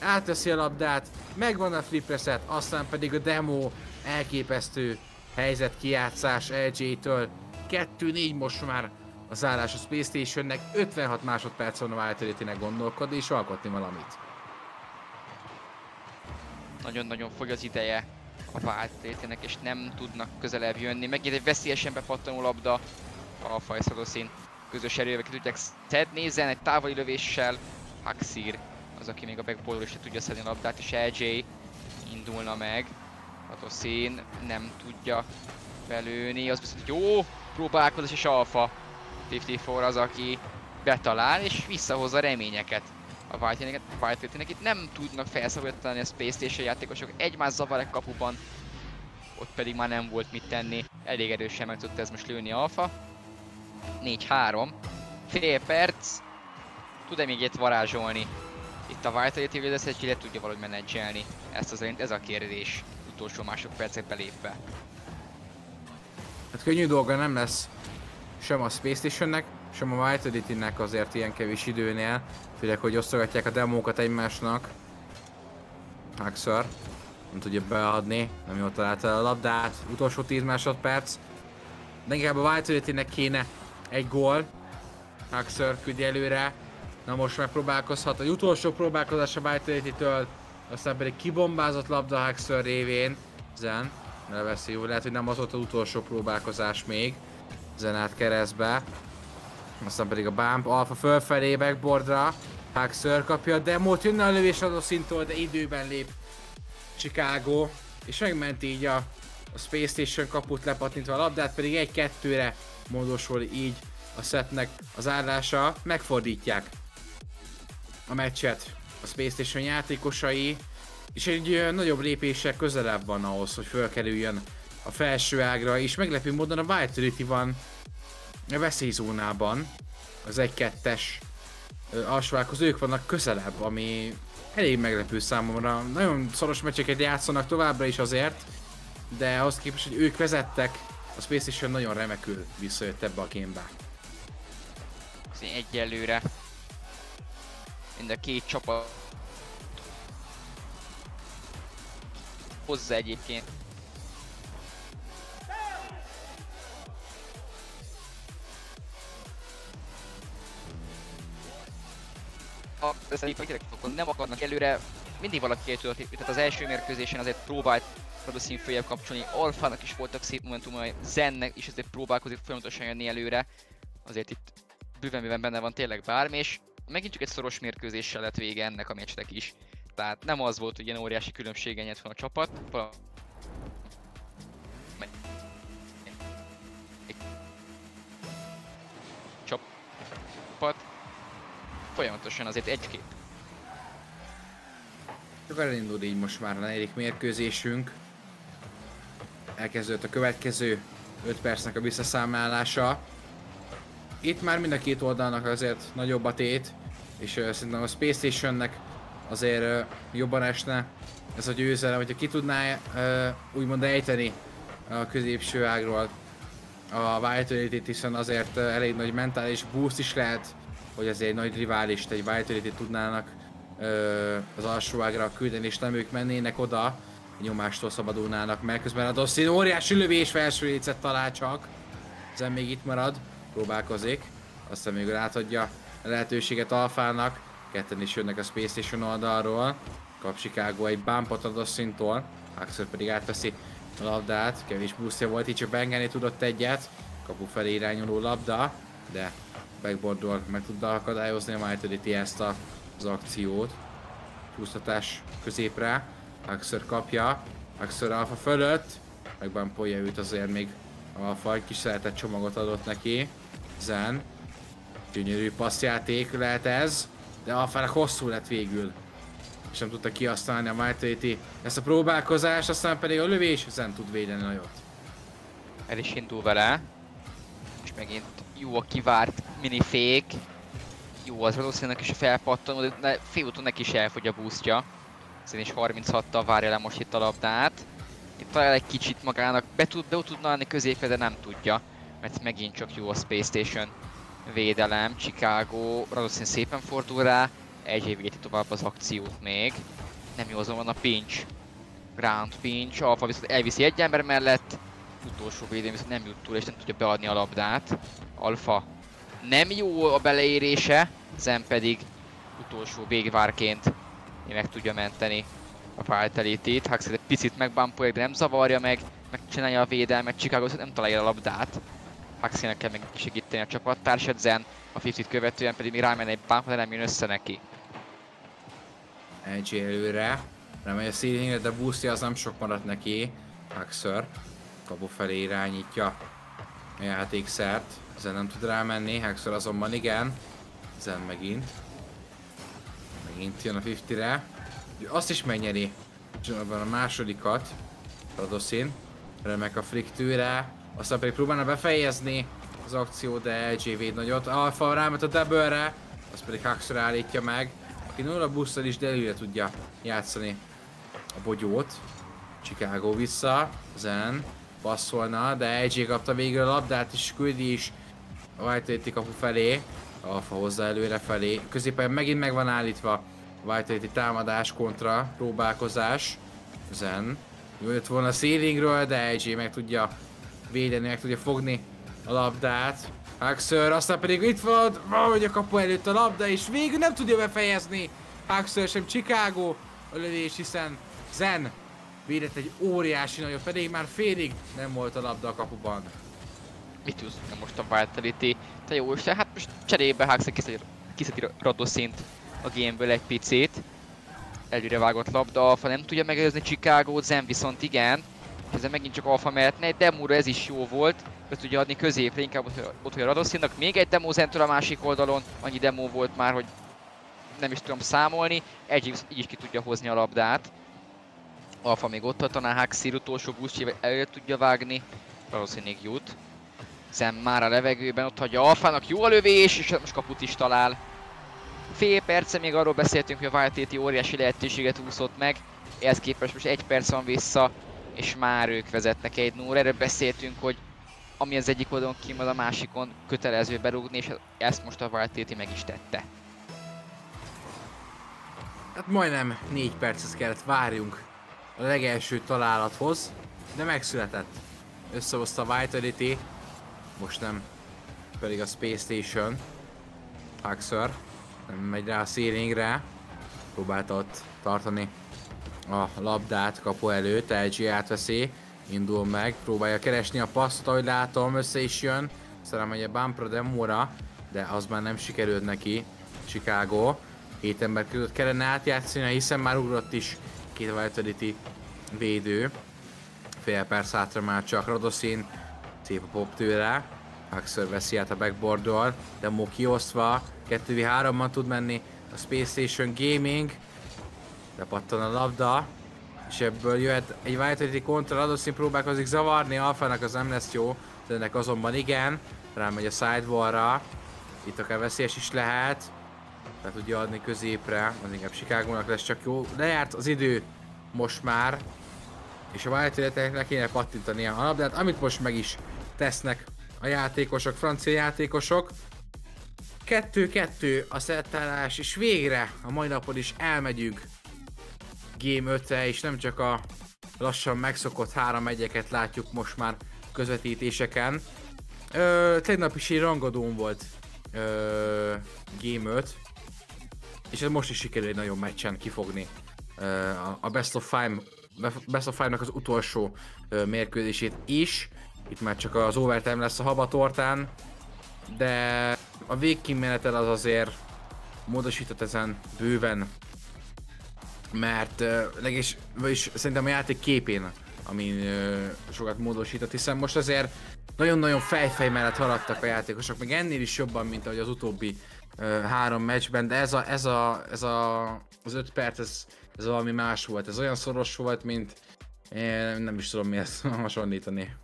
átteszi a labdát, megvan a flip reset, aztán pedig a demo elképesztő helyzet kijátszás LG-től. 2-4 most már a zárás a Space Stationnek, 56 másodperc van a Vitality-nek gondolkodni és alkotni valamit. Nagyon-nagyon fogy az ideje a vitality és nem tudnak közelebb jönni. Megint egy veszélyesen bepattanó labda a Fajszaloszín közös erővel tudják szedni, Zen egy távoli lövéssel, Haxir az, aki még a backballról is tudja szedni a labdát, és LJ indulna meg. Atoszén nem tudja belőni, az viszont jó próbálkozás, és Alpha 54 az, aki betalál, és visszahozza reményeket a white nek Itt nem tudnak felszabadítani a Space Station játékosok, egymás zavarek kapuban, ott pedig már nem volt mit tenni. Elég erősen meg tudta ez most lőni Alpha. 4-3. Fél perc. Tud-e még ilyet varázsolni itt a Vitality Wilders egy le tudja valahogy menedzselni ezt az ez a kérdés utolsó másodpercek belépve. Hát könnyű dolga nem lesz sem a Space Stationnek, sem a Vitality-nek azért ilyen kevés időnél, főleg hogy osztogatják a demókat egymásnak. Haxor nem tudja beadni, nem jól találta a labdát, utolsó 10 másodperc. De inkább a Vitality-nek kéne egy gól. Haxor küldi előre, Na most megpróbálkozhat, egy utolsó próbálkozás a Vitality-től, aztán pedig kibombázott labda Haxor révén. Zen, leveszi jó, lehet, hogy nem az volt az utolsó próbálkozás még. Zen át keresztbe. Aztán pedig a bump, Alfa fölfelé, backboardra. Haxor kapja a demót, jönne a lövés adó szintől, de időben lép Chicago. És megment így a, a Space Station kaput lepatintva a labdát, pedig egy-kettőre módosul így a setnek az állása. Megfordítják a meccset a Space Station játékosai, és egy nagyobb lépéssel közelebb van ahhoz, hogy fölkerüljön a felső ágra, és meglepő módon a Vitality van a veszélyzónában, az 1-2-es alsóákhoz ők vannak közelebb, ami elég meglepő számomra. Nagyon szoros meccseket játszanak továbbra is azért, de ahhoz képest, hogy ők vezettek, a Space Station nagyon remekül visszajött ebbe a kémbe. Egyelőre mind a két csapat hozzá egyébként. A akkor nem akarnak előre, mindig valaki el tudott, tehát az első mérkőzésen azért próbált Radoszín följebb kapcsolni, Alfának is voltak szép momentumai, Zennek is azért próbálkozik folyamatosan jönni előre, azért itt bőven benne van tényleg bármi, és megint csak egy szoros mérkőzéssel lett vége ennek a meccsnek is. Tehát nem az volt, hogy ilyen óriási különbségen nyert van a csapat, csapat, folyamatosan azért egy-két. Csak elindul így most már a negyedik mérkőzésünk. Elkezdődött a következő 5 percnek a visszaszámlálása. Itt már mind a két oldalnak azért nagyobb a tét, és uh, szerintem a Space Stationnek azért uh, jobban esne ez a győzelem, hogyha ki tudná uh, úgymond ejteni a középső ágról a Vitality-t, hiszen azért uh, elég nagy mentális boost is lehet, hogy azért egy nagy riválist, egy Vitality tudnának uh, az alsó ágra küldeni, és nem ők mennének oda, nyomástól szabadulnának meg. Közben a Dossin óriási lövés felső talál csak. Ezen még itt marad, próbálkozik. Aztán még átadja a lehetőséget Alfának. Ketten is jönnek a Space Station oldalról. Kap Chicago egy bumpot a Dossintól. Axel pedig átveszi a labdát. Kevés boostja volt, így csak bengeni tudott egyet. Kapu felé irányuló labda, de backboardról meg tudta akadályozni a Vitality ezt a, az akciót. Csúsztatás középre. Axel kapja. Axel Alfa fölött. Megbampolja őt azért még Alfa egy kis szeretett csomagot adott neki. Zen. Gyönyörű passzjáték lehet ez. De Alfának hosszú lett végül. És nem tudta kihasználni a Vitality ezt a próbálkozást, aztán pedig a lövés, Zen tud védeni nagyot. El is indul vele. És megint jó a kivárt mini fék. Jó az valószínűleg is a felpattanó, de félúton neki is elfogy a boostja. Szín is 36-tal várja le most itt a labdát. Talál egy kicsit magának, be, tud, be tudna állni középre, de nem tudja. Mert megint csak jó a Space Station védelem. Chicago valószínűleg szépen fordul rá. Egy évig tovább az akciót még. Nem jó azonban a pinch. Ground pinch, Alpha viszont elviszi egy ember mellett. Utolsó védő viszont nem jut túl és nem tudja beadni a labdát. Alpha nem jó a beleérése, Zen pedig utolsó végvárként meg tudja menteni a Vitality-t. Huxley egy picit megbumpolja, de nem zavarja meg, megcsinálja a védelmet, Chicago nem találja a labdát. Huxley-nek kell meg segíteni a csapattársat, Zen a 50-t követően pedig még rámenne egy bump, de nem jön össze neki. Edge előre, remegy a szélényre, de boostja az nem sok maradt neki. Huxer kapu felé irányítja a játékszert. Zen nem tud rámenni, Huxer azonban igen. Zen megint. Megint jön a 50-re. Azt is megnyeri. Zsonabban a másodikat. Radoszin. Remek a flick tőle. Aztán pedig próbálna befejezni az akció, de véd nagyot. Alfa rámet a double azt pedig Huxer állítja meg. Aki nulla busszal is, de előre tudja játszani a bogyót. Chicago vissza, Zen passzolna, de LJ kapta végül a labdát és küldi is a White kapu felé. Alfa hozza előre felé. Középen megint meg van állítva Vitality támadás kontra próbálkozás. Zen. Jött volna a ceiling de AJ meg tudja védeni, meg tudja fogni a labdát. Huxer, aztán pedig itt van, valahogy a kapu előtt a labda, és végül nem tudja befejezni. Huxer sem Chicago a lövés, hiszen Zen védett egy óriási nagyot, pedig már félig nem volt a labda a kapuban. Mit tudsz most a Vitality? Te jó Isten, hát most cserébe Huxer kiszedi Radoszint a gameből egy picit. Előre vágott labda, Alfa nem tudja megelőzni Chicago, Zen viszont igen. Ez megint csak Alfa mehetne, egy demóra ez is jó volt. Be tudja adni középre, inkább ott, hogy a Radoszinnak. Még egy demo Zentől a másik oldalon, annyi demo volt már, hogy nem is tudom számolni. Egy így is ki tudja hozni a labdát. Alfa még ott tartaná, Huxir utolsó boostjével elő tudja vágni. Valószínűleg jut. Zen már a levegőben ott hagyja Alfának, jó a lövés, és most kaput is talál. Fél perce még arról beszéltünk, hogy a Wild óriási lehetőséget úszott meg. Ehhez képest most egy perc van vissza, és már ők vezetnek egy 0 Erről beszéltünk, hogy ami az egyik oldalon kimad, a másikon kötelező berúgni, és ezt most a Wild meg is tette. Hát majdnem 4 percet kellett várjunk a legelső találathoz, de megszületett. Összehozta a Vitality, most nem pedig a Space Station. Huxer nem megy rá a szélingre. Próbálta ott tartani a labdát kapu előtt, LG átveszi, indul meg, próbálja keresni a passzot, ahogy látom, össze is jön. Szerintem megy a demóra, de az már nem sikerült neki. Chicago. Két ember között kellene átjátszani, hiszen már ugrott is két Vitality védő. Fél perc hátra már csak Radoszin, szép a pop tőle. Axel veszi át a backboardról, de Mo kiosztva, 2v3-ban tud menni a Space Station Gaming. Lepattan a labda, és ebből jöhet egy Vitality kontra, Radoszin próbálkozik zavarni, Alfának az nem lesz jó, de ennek azonban igen, rámegy a sidewallra, itt akár veszélyes is lehet, tehát tudja adni középre, az inkább chicago lesz csak jó. Lejárt az idő most már, és a Vitality-nek kéne pattintani a labdát, amit most meg is tesznek a játékosok, francia játékosok. 2-2 a szettálás, és végre a mai napon is elmegyünk Game 5 és nem csak a lassan megszokott 3 egyeket látjuk most már közvetítéseken. Ö, tegnap is egy rangadón volt ö, Game 5, és ez most is sikerül egy nagyon meccsen kifogni ö, a Best of Five Best of Five-nak az utolsó ö, mérkőzését is. Itt már csak az overtime lesz a habatortán, de a végkimenetel az azért módosított ezen bőven, mert legis, vagyis szerintem a játék képén, ami uh, sokat módosított, hiszen most azért nagyon-nagyon fejfej mellett haladtak a játékosok, még ennél is jobban, mint ahogy az utóbbi három meccsben, de ez a, ez a, ez a, az öt perc, ez, ez valami más volt, ez olyan szoros volt, mint én nem is tudom ezt hasonlítani.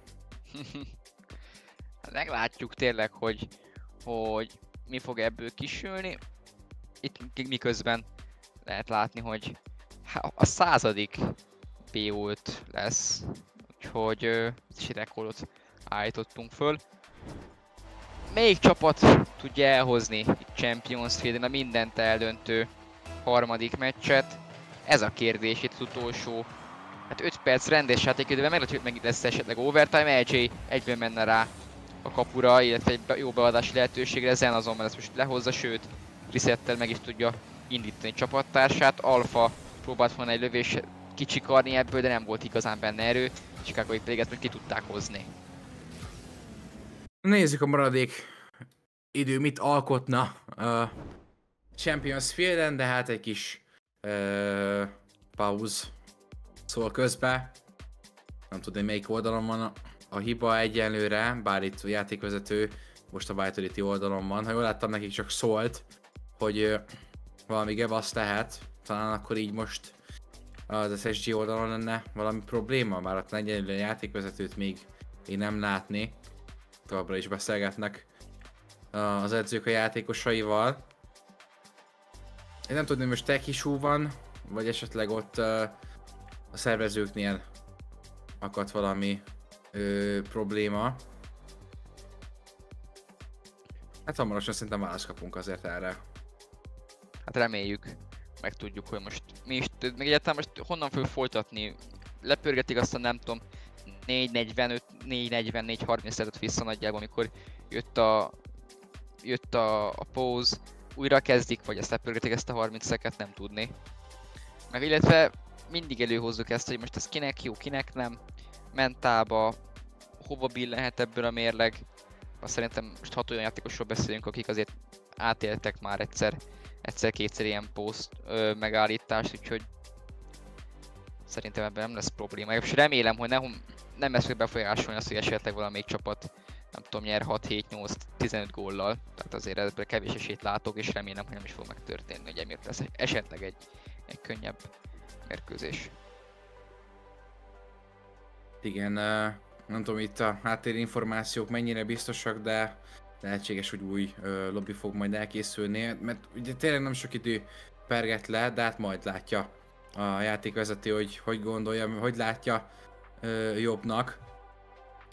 Meglátjuk tényleg, hogy, hogy mi fog ebből kisülni. Itt miközben lehet látni, hogy a századik po lesz, úgyhogy uh, is rekordot állítottunk föl. Melyik csapat tudja elhozni itt Champions Field a mindent eldöntő harmadik meccset? Ez a kérdés itt az utolsó Hát 5 perc rendes játékidőben meg lehet, hogy meg lesz esetleg overtime, LJ egyből menne rá a kapura, illetve egy jó beadási lehetőségre, Zen azonban ezt most lehozza, sőt resettel meg is tudja indítani csapattársát. Alfa próbált volna egy lövés kicsikarni ebből, de nem volt igazán benne erő. Chicago pedig ezt ki tudták hozni. Nézzük a maradék idő mit alkotna a Champions Fielden, de hát egy kis uh, pauz szól közbe. Nem tudom, melyik oldalon van a, a hiba egyenlőre, bár itt a játékvezető most a Vitality oldalon van. Ha jól láttam, nekik csak szólt, hogy valami gebasz lehet, talán akkor így most az SSG oldalon lenne valami probléma, már ott egyenlő a játékvezetőt még én nem látni. Továbbra is beszélgetnek az edzők a játékosaival. Én nem tudom, most tech issue van, vagy esetleg ott a szervezőknél akadt valami ö, probléma. Hát hamarosan szerintem választ kapunk azért erre. Hát reméljük, meg tudjuk, hogy most mi is, meg egyáltalán most honnan fog folytatni. Lepörgetik aztán nem tudom, 4.45, 4.44, 30 et vissza nagyjából, amikor jött a, jött a, a pause, újra kezdik, vagy ezt lepörgetik ezt a 30 szeket, nem tudni. Meg illetve mindig előhozzuk ezt, hogy most ez kinek jó, kinek nem, mentálba, hova billenhet ebből a mérleg. Azt szerintem most hat olyan játékosról beszélünk, akik azért átéltek már egyszer, egyszer-kétszer ilyen post ö, megállítást, úgyhogy szerintem ebben nem lesz probléma. És remélem, hogy nem, nem lesz fog befolyásolni azt, hogy esetleg valamelyik csapat nem tudom, nyer 6-7-8-15 góllal, tehát azért ebből kevés esélyt látok, és remélem, hogy nem is fog megtörténni, hogy emiatt lesz esetleg egy, egy könnyebb mérkőzés. Igen, nem tudom itt a háttérinformációk mennyire biztosak, de lehetséges, hogy új lobby fog majd elkészülni, mert ugye tényleg nem sok idő perget le, de hát majd látja a játékvezető, hogy hogy gondolja, hogy látja jobbnak.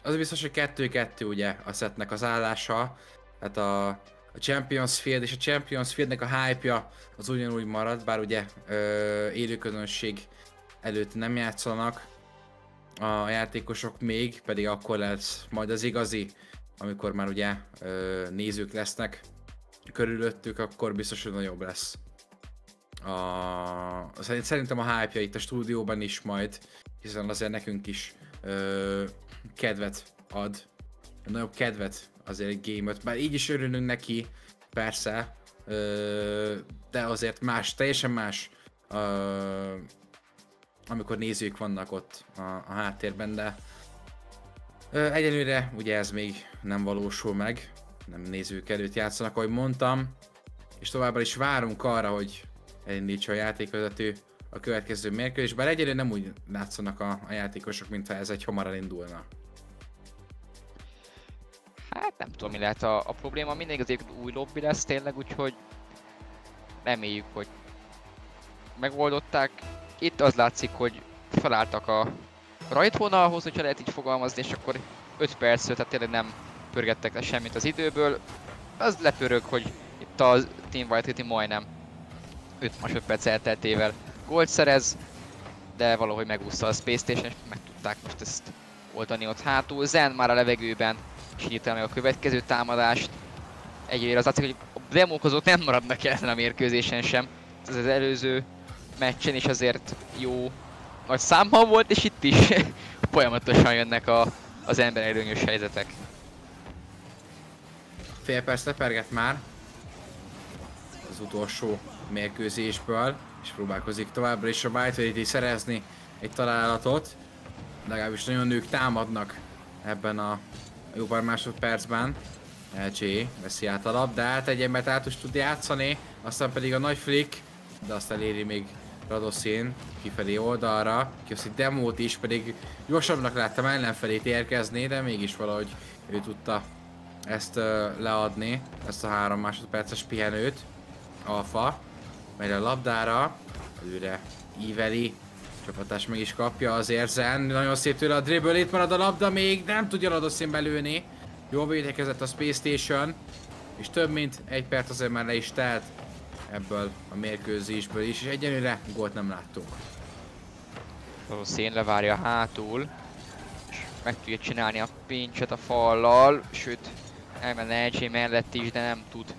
Az biztos, hogy 2-2 ugye a setnek az állása, tehát a, a Champions Field és a Champions Fieldnek a hype-ja az ugyanúgy marad, bár ugye ö, élőközönség előtt nem játszanak a játékosok még, pedig akkor lesz majd az igazi, amikor már ugye nézők lesznek körülöttük, akkor biztos, hogy nagyobb lesz. A, szerintem a hype itt a stúdióban is majd, hiszen azért nekünk is ö, kedvet ad, nagyobb kedvet azért egy game bár így is örülünk neki, persze, ö, de azért más, teljesen más, amikor nézők vannak ott a, a háttérben, de ö, egyelőre ugye ez még nem valósul meg, nem nézők előtt játszanak, ahogy mondtam, és továbbra is várunk arra, hogy elindítsa a játékvezető a következő mérkőzés, bár egyelőre nem úgy látszanak a, a játékosok, mintha ez egy hamar elindulna. Hát nem tudom mi lehet a, a probléma, mindig azért új lobby lesz tényleg, úgyhogy reméljük, hogy megoldották. Itt az látszik, hogy felálltak a rajtvonalhoz, hogyha lehet így fogalmazni, és akkor 5 percet, tehát tényleg nem pörgettek le semmit az időből. Az lepörög, hogy itt a Team Vitality majdnem 5 másodperc elteltével gólt szerez, de valahogy megúszta a Space Station, és meg tudták most ezt oldani ott hátul. Zen már a levegőben meg a következő támadást. Egyébként az látszik, hogy a demók nem maradnak el a mérkőzésen sem. Ez az előző meccsen is azért jó nagy számmal volt, és itt is folyamatosan jönnek a, az ember előnyös helyzetek. Fél perc leperget már az utolsó mérkőzésből, és próbálkozik továbbra is a Vitality szerezni egy találatot. Legalábbis nagyon nők támadnak ebben a jó pár másodpercben. LG veszi át a labdát, egy embert át is tud játszani, aztán pedig a nagy flick, de azt eléri még Radoszin kifelé oldalra, egy demót is, pedig gyorsabbnak láttam ellenfelét érkezni, de mégis valahogy ő tudta ezt leadni, ezt a három másodperces pihenőt. Alfa, megy a labdára, előre íveli, csapatás meg is kapja az érzen, nagyon szép tőle a dribble, itt marad a labda még, nem tudja Radoszin belőni. Jól védekezett a Space Station, és több mint egy perc azért már le is telt ebből a mérkőzésből is, és egyenlőre gólt nem láttunk. Radoszin levárja hátul, és meg tudja csinálni a pincset a fallal, sőt elmenne LG mellett is, de nem tud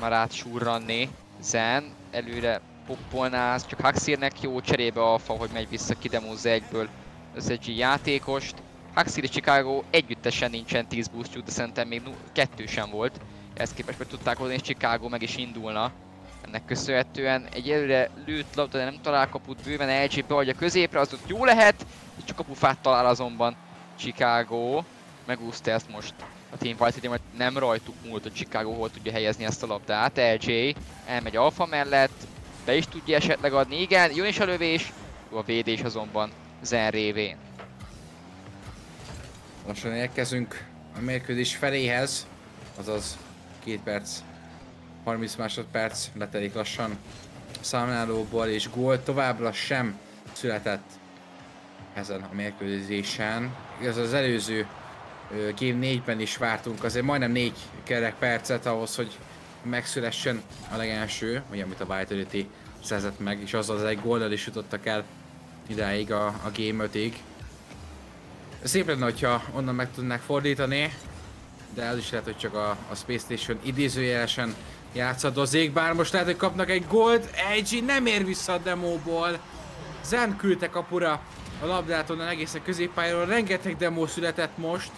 már átsurranni. Zen előre poppolnáz, csak Haxirnek jó cserébe alfa, hogy megy vissza kidemózza egyből az egy játékost. Haxir és Chicago együttesen nincsen 10 boostjuk, de szerintem még kettő sem volt. Ezt képest meg tudták hozni, és Chicago meg is indulna. Ennek köszönhetően egy előre lőtt labda, de nem talál kaput bőven, LG beadja középre, az ott jó lehet, csak kapufát talál azonban Chicago. Megúszta ezt most a Team Vitality, mert nem rajtuk múlt, hogy Chicago hol tudja helyezni ezt a labdát. LJ elmegy Alfa mellett, be is tudja esetleg adni, igen, jön is a lövés, jó a védés azonban Zen révén. Lassan érkezünk a mérkőzés feléhez, azaz 2 perc, 30 másodperc letelik lassan számlálóból, és gól továbbra sem született ezen a mérkőzésen. Ez az előző Game 4-ben is vártunk azért majdnem 4 kerek percet ahhoz, hogy megszülessen a legelső, vagy amit a Vitality szerzett meg, és azzal az egy góllal is jutottak el idáig a, a Game 5-ig. Szép lenne, hogyha onnan meg tudnák fordítani, de ez is lehet, hogy csak a, a Space Station idézőjelesen játszadozik, bár most lehet, hogy kapnak egy gólt, EG nem ér vissza a demóból. Zen küldte kapura a labdát onnan egészen középpályáról, rengeteg demó született most,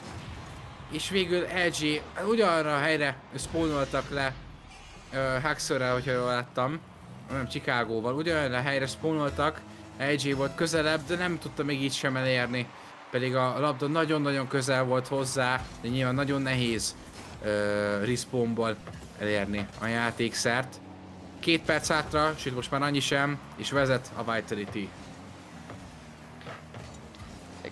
és végül LG ugyanarra a helyre spawnoltak le uh, Huxorrel, hogyha jól láttam, nem Chicago-val, ugyanarra a helyre spawnoltak, LG volt közelebb, de nem tudta még így sem elérni, pedig a labda nagyon-nagyon közel volt hozzá, de nyilván nagyon nehéz uh, respawnból elérni a játékszert. Két perc hátra, sőt most már annyi sem, és vezet a Vitality.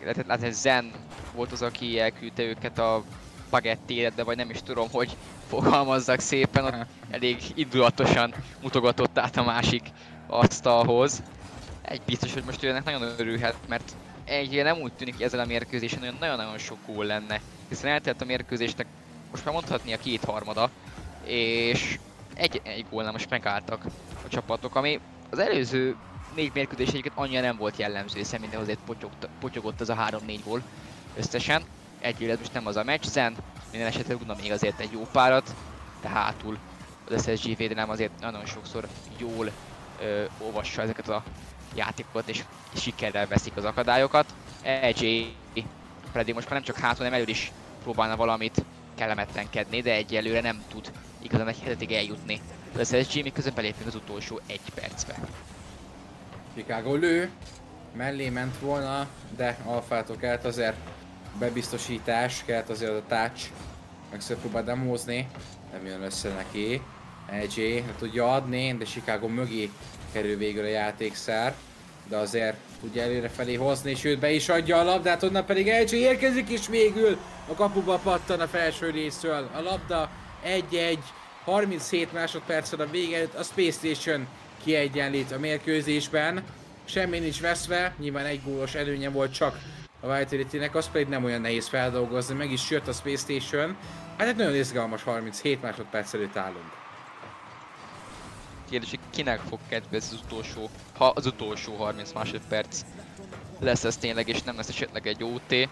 Lehetett látni, hogy Zen volt az, aki elküldte őket a bagettére, de vagy nem is tudom, hogy fogalmazzak szépen, ott elég indulatosan mutogatott át a másik asztalhoz. Egy biztos, hogy most ő ennek nagyon örülhet, mert egy nem úgy tűnik, hogy ezzel a mérkőzésen olyan nagyon-nagyon sok gól lenne. Hiszen eltelt a mérkőzésnek most már mondhatni a kétharmada, és egy, egy gólnál most megálltak a csapatok, ami az előző négy mérkőzés egyiket annyira nem volt jellemző, hiszen minden azért potyogott, potyogott az a 3-4 gól összesen. Egy élet most nem az a meccs, Zen minden esetre tudna még azért egy jó párat de hátul az SSG védelem azért nagyon sokszor jól ö, olvassa ezeket a játékokat, és sikerrel veszik az akadályokat. EJ pedig most már nem csak hátul, hanem elő is próbálna valamit kellemetlenkedni, de egyelőre nem tud igazán egy hetetig eljutni. Az SSG miközben belépünk az utolsó egy percbe. Chicago lő, mellé ment volna, de alfától kellett azért bebiztosítás, kellett azért a touch, meg szép próbál demózni, nem jön össze neki. EJ le tudja adni, de Chicago mögé kerül végül a játékszer, de azért tudja előre felé hozni, sőt be is adja a labdát, onnan pedig EJ érkezik és végül a kapuba pattan a felső részről. A labda 1-1, 37 másodperccel a vége előtt a Space Station kiegyenlít a mérkőzésben. Semmi nincs veszve, nyilván egy gólos előnye volt csak a Vitality-nek, az pedig nem olyan nehéz feldolgozni, meg is jött a Space Station. Hát egy nagyon izgalmas 37 másodperc előtt állunk. Kérdés, hogy kinek fog kedvezni az utolsó, ha az utolsó 30 másodperc lesz ez tényleg, és nem lesz esetleg egy OT.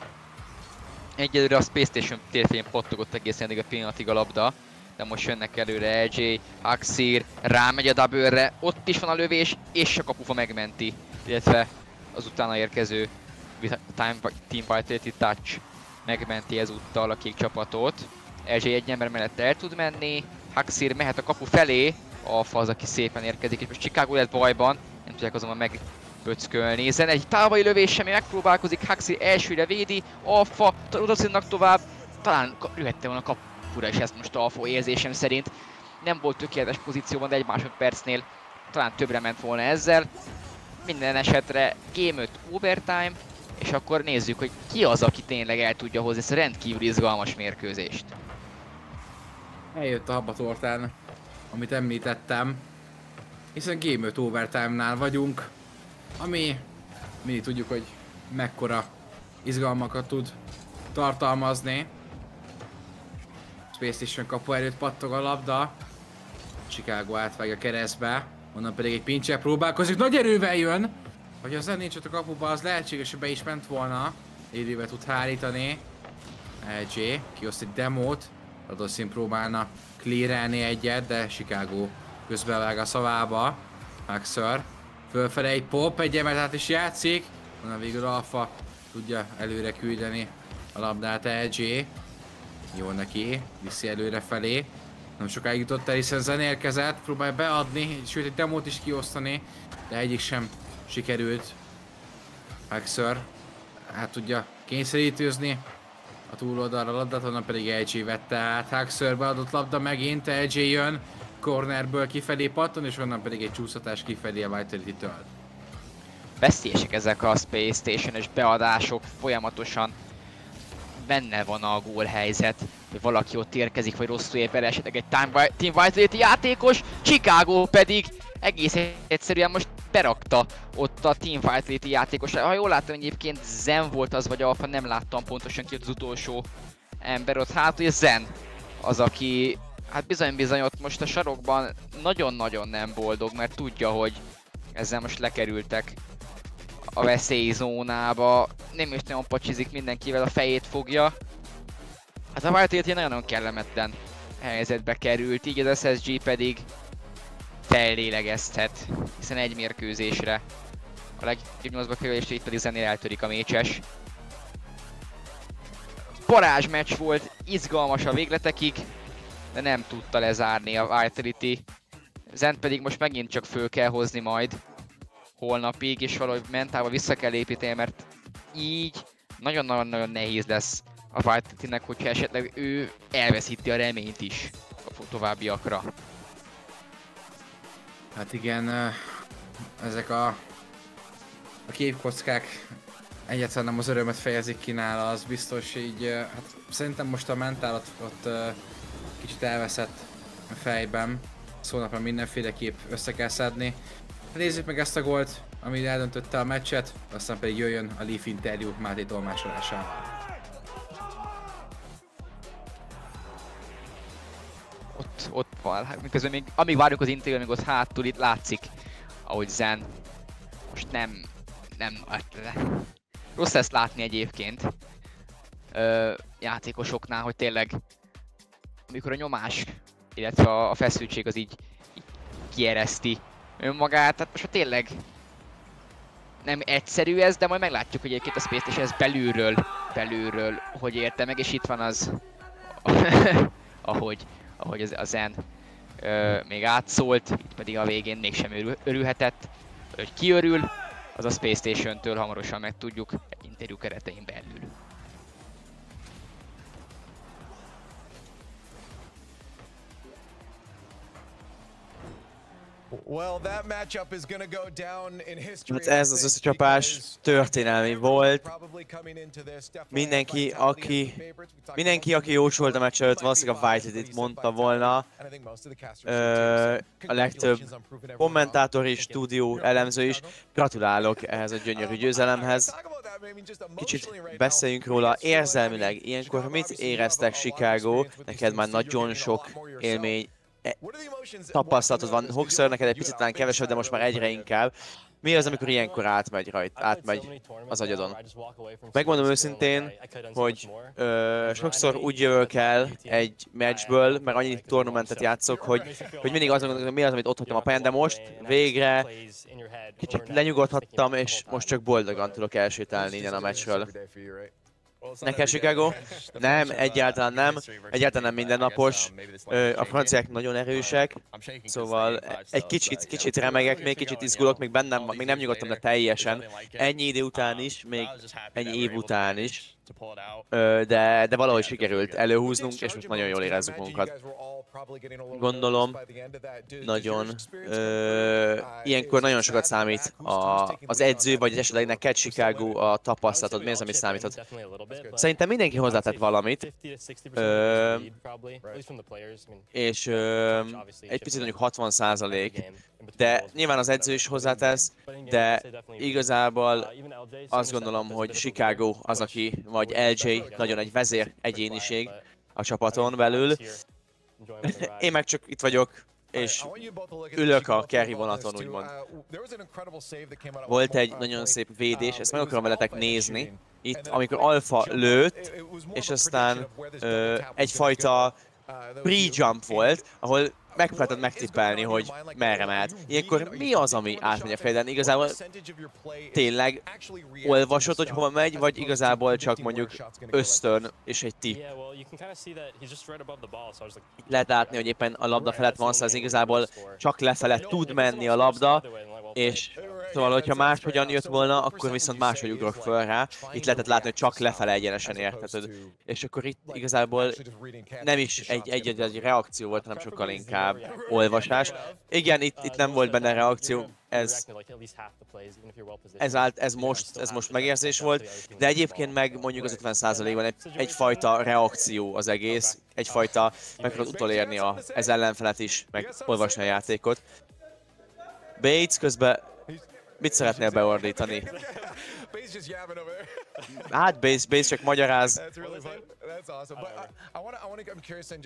Egyelőre a Space Station térfén pattogott egészen eddig a pillanatig a labda, de most jönnek előre LJ, Axir, rámegy a double ott is van a lövés, és a kapufa megmenti, illetve az utána érkező Time, Team Vitality Touch megmenti ezúttal a kék csapatot. LJ egy ember mellett el tud menni, Haxir mehet a kapu felé, Alfa az, aki szépen érkezik, és most Chicago lett bajban, nem tudják azonban megböckölni. Zen egy távoli lövés semmi megpróbálkozik, Haxir elsőre védi, Alfa odacinnak tovább, talán jöhette volna kapura, és ez most Alfa érzésem szerint. Nem volt tökéletes pozícióban, de egy másodpercnél talán többre ment volna ezzel. Minden esetre Game 5 Overtime, és akkor nézzük, hogy ki az, aki tényleg el tudja hozni ezt a rendkívül izgalmas mérkőzést. Eljött a habatortán, amit említettem, hiszen Game 5 Overtime-nál vagyunk, ami mi tudjuk, hogy mekkora izgalmakat tud tartalmazni. Space Station kapu előtt pattog a labda, Chicago átvágja keresztbe, onnan pedig egy pincse próbálkozik, nagy erővel jön, hogy az nincs ott a kapuba, az lehetséges, hogy be is ment volna. Időbe tud hárítani. LG kioszt egy demót. Adoszin próbálna clearelni egyet, de Chicago közbevág a szavába. Maxer. Fölfele egy pop, egy emetet is játszik. Onnan végül Alfa tudja előre küldeni a labdát LG. Jó neki, viszi előre felé. Nem sokáig jutott el, hiszen zen érkezett, próbálja beadni, sőt egy demót is kiosztani, de egyik sem sikerült Haxor hát tudja kényszerítőzni a túloldalra labdát, onnan pedig LG vette át. Haxor beadott labda megint, LG jön, cornerből kifelé patton, és onnan pedig egy csúszatás kifelé a Vitality-től. Veszélyesek ezek a Space Station-es beadások, folyamatosan benne van a gól helyzet, hogy valaki ott érkezik, vagy rosszul ér esetleg egy Team Vitality játékos, Chicago pedig egész egyszerűen most berakta ott a Team Vitality játékos. Ha jól láttam egyébként Zen volt az, vagy Alpha, nem láttam pontosan ki az utolsó ember ott hát, hogy Zen az, aki hát bizony-bizony ott most a sarokban nagyon-nagyon nem boldog, mert tudja, hogy ezzel most lekerültek a veszélyzónába. Nem is nagyon pacsizik mindenkivel, a fejét fogja. Hát a Vitality nagyon kellemetlen helyzetbe került, így az SSG pedig fellélegezhet, hiszen egy mérkőzésre a legjobb 8 kerül, és itt pedig zenél eltörik a mécses. Parázs meccs volt, izgalmas a végletekig, de nem tudta lezárni a Vitality. Zent pedig most megint csak föl kell hozni majd holnapig, és valahogy mentálba vissza kell építeni, mert így nagyon-nagyon nehéz lesz a Vitality-nek, hogyha esetleg ő elveszíti a reményt is a továbbiakra. Hát igen, ezek a, a képkockák egyáltalán nem az örömet fejezik ki nála, az biztos így, hát szerintem most a mentálat ott kicsit elveszett a fejben, szónapra mindenféleképp össze kell szedni. Nézzük meg ezt a gólt, ami eldöntötte a meccset, aztán pedig jöjjön a Leaf interjú Máté tolmásolásával. Van. Hát miközben még, amíg várjuk az interjú, még ott hátul itt látszik, ahogy Zen most nem, nem, rossz ezt látni egyébként ö, játékosoknál, hogy tényleg amikor a nyomás illetve a, a feszültség az így, így kiereszti önmagát, tehát most tényleg nem egyszerű ez, de majd meglátjuk, hogy egyébként a Space Station ez belülről, belülről, hogy érte meg, és itt van az, ahogy, ahogy az, a Zen ö, még átszólt, itt pedig a végén mégsem örül, örülhetett, hogy ki örül, az a Space Station-től hamarosan megtudjuk egy interjú keretein belül. Hát ez az összecsapás történelmi volt. Mindenki, aki, mindenki, aki jósolt a meccs előtt, valószínűleg a White itt mondta volna. Ö, a legtöbb kommentátor is, stúdió elemző is. Gratulálok ehhez a gyönyörű győzelemhez. Kicsit beszéljünk róla érzelmileg. Ilyenkor mit éreztek Chicago? Neked már nagyon sok élmény tapasztalatod van. Hoxer neked egy picit talán kevesebb, de most már egyre inkább. Mi az, amikor ilyenkor átmegy rajt, átmegy az agyadon? Megmondom őszintén, hogy ö, sokszor úgy jövök el egy meccsből, mert annyi tournamentet játszok, hogy, hogy mindig azon gondolom, hogy mi az, amit ott hagytam a pályán, de most végre kicsit lenyugodhattam, és most csak boldogan tudok elsétálni innen a meccsről. Neked Chicago? Nem, egyáltalán nem. Egyáltalán nem mindennapos. A franciák nagyon erősek, szóval egy kicsit, kicsit remegek, még kicsit izgulok, még bennem, még nem nyugodtam le teljesen. Ennyi idő után is, még ennyi év után is. De, de valahogy sikerült előhúznunk, és most nagyon jól érezzük magunkat. Gondolom, nagyon. Ö, ilyenkor nagyon sokat számít a, az edző, vagy esetleg neked Chicago a tapasztalatod. Mi az, ami számíthat? Szerintem mindenki hozzátett valamit. Ö, és ö, egy picit mondjuk 60 százalék. De nyilván az edző is hozzátesz, de igazából azt gondolom, hogy Chicago az, aki, vagy LJ, nagyon egy vezér egyéniség a csapaton belül. Én meg csak itt vagyok, és ülök a carry vonaton, úgymond. Volt egy nagyon szép védés, ezt meg akarom veletek nézni. Itt, amikor Alfa lőtt, és aztán ö, egyfajta pre-jump volt, ahol megpróbáltad megtippelni, hogy merre mehet. Ilyenkor mi az, ami átmegy a fejeden? Igazából tényleg olvasod, hogy hova megy, vagy igazából csak mondjuk ösztön és egy tipp? Lehet látni, hogy éppen a labda felett van, szóval ez igazából csak lefele tud menni a labda, és Szóval, hogyha máshogyan jött volna, akkor viszont máshogy ugrok föl rá. Itt lehetett látni, hogy csak lefele egyenesen érted. És akkor itt igazából nem is egy, egy, egy, egy reakció volt, hanem sokkal inkább olvasás. Igen, itt, itt nem volt benne reakció, ez, ez, állt, ez, most, ez most megérzés volt, de egyébként meg mondjuk az 50%-ban egy, egyfajta reakció az egész, egyfajta meg tudod utolérni a, ez ellenfelet is, meg olvasni a játékot. Bates közben Mit szeretnél beordítani? Hát Base, Base csak magyaráz.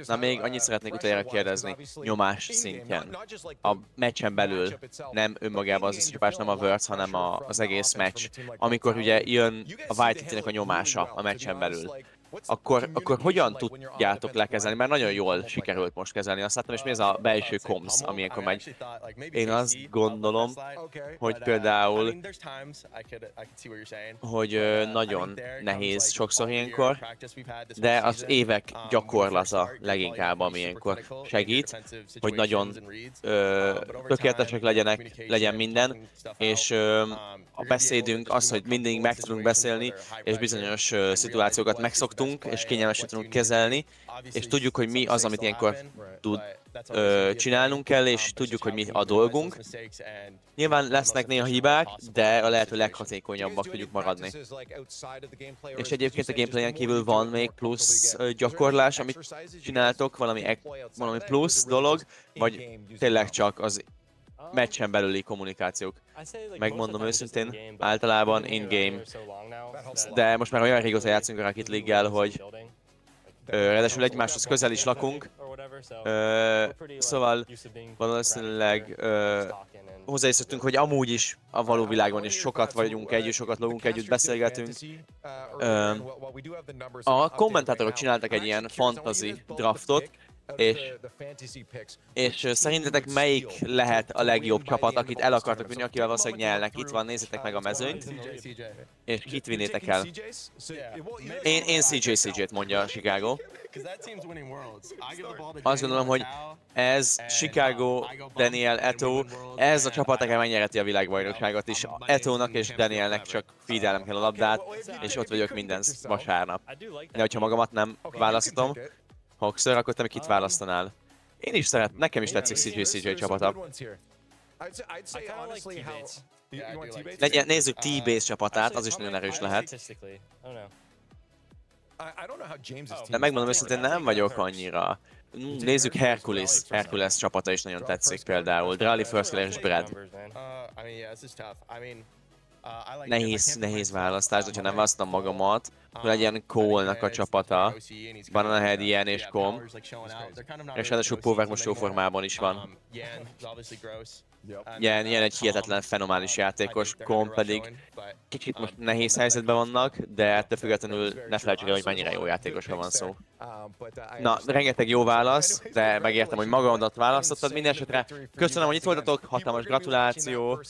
Na még annyit szeretnék utoljára kérdezni, nyomás szintjen. A meccsen belül, nem önmagában az összecsapás, nem a Words, hanem a, az egész meccs. Amikor ugye jön a White a nyomása a meccsen belül akkor, akkor hogyan tudjátok lekezelni? Mert nagyon jól sikerült most kezelni, azt láttam, és mi ez a belső comms, ami ilyenkor megy. Én azt gondolom, hogy például, hogy nagyon nehéz sokszor ilyenkor, de az évek gyakorlata leginkább, ami ilyenkor segít, hogy nagyon ö, tökéletesek legyenek, legyen minden, és ö, a beszédünk az, hogy mindig meg tudunk beszélni, és bizonyos ö, szituációkat megszoktunk, tudunk, és kényelmesen tudunk kezelni, és tudjuk, hogy mi az, amit ilyenkor tud, ö, csinálnunk kell, és tudjuk, hogy mi a dolgunk. Nyilván lesznek néha hibák, de a lehető leghatékonyabbak tudjuk maradni. És egyébként a gameplayen kívül van még plusz gyakorlás, amit csináltok, valami, valami plusz dolog, vagy tényleg csak az meccsen belüli kommunikációk. Megmondom őszintén, általában in-game. De most már olyan régóta játszunk a Rocket League-gel, hogy ráadásul egymáshoz közel is lakunk. Szóval valószínűleg ö, hozzá is hogy amúgy is a való világban is sokat vagyunk együtt, sokat logunk együtt, beszélgetünk. A kommentátorok csináltak egy ilyen fantasy draftot, És, és szerintetek melyik lehet a legjobb csapat, akit el akartok vinni, akivel valószínűleg nyelnek? Itt van, nézzétek meg a mezőnyt, és kit vinnétek el? Én, én CJ CJ-t mondja a Chicago. Azt gondolom, hogy ez Chicago, Daniel, Eto, ez a csapat nekem megnyerheti a világbajnokságot is. Etónak és Danielnek csak feedelnem kell a labdát, és ott vagyok minden vasárnap. De hogyha magamat nem választom, Hoxer, akkor te még kit választanál? Én is szeret, nekem is tetszik CJ CJ csapata. Legyen, nézzük T-Base csapatát, az is nagyon erős lehet. De megmondom őszintén, nem vagyok annyira. Mm, Nézzük Hercules. Hercules csapata is nagyon tetszik például. Drali, First Clair és Brad. Nehéz, nehéz választás, hogyha nem választom magamat, akkor legyen Cole-nak a csapata, Banana Head, ilyen és Com. És ráadásul Power most jó formában is van. Ilyen, ilyen egy hihetetlen fenomális játékos, Com pedig kicsit most nehéz helyzetben vannak, de ettől függetlenül ne felejtsük el, hogy mennyire jó játékosra van szó. Na, rengeteg jó válasz, de megértem, hogy magadat választottad. Mindenesetre köszönöm, hogy itt voltatok, hatalmas gratuláció,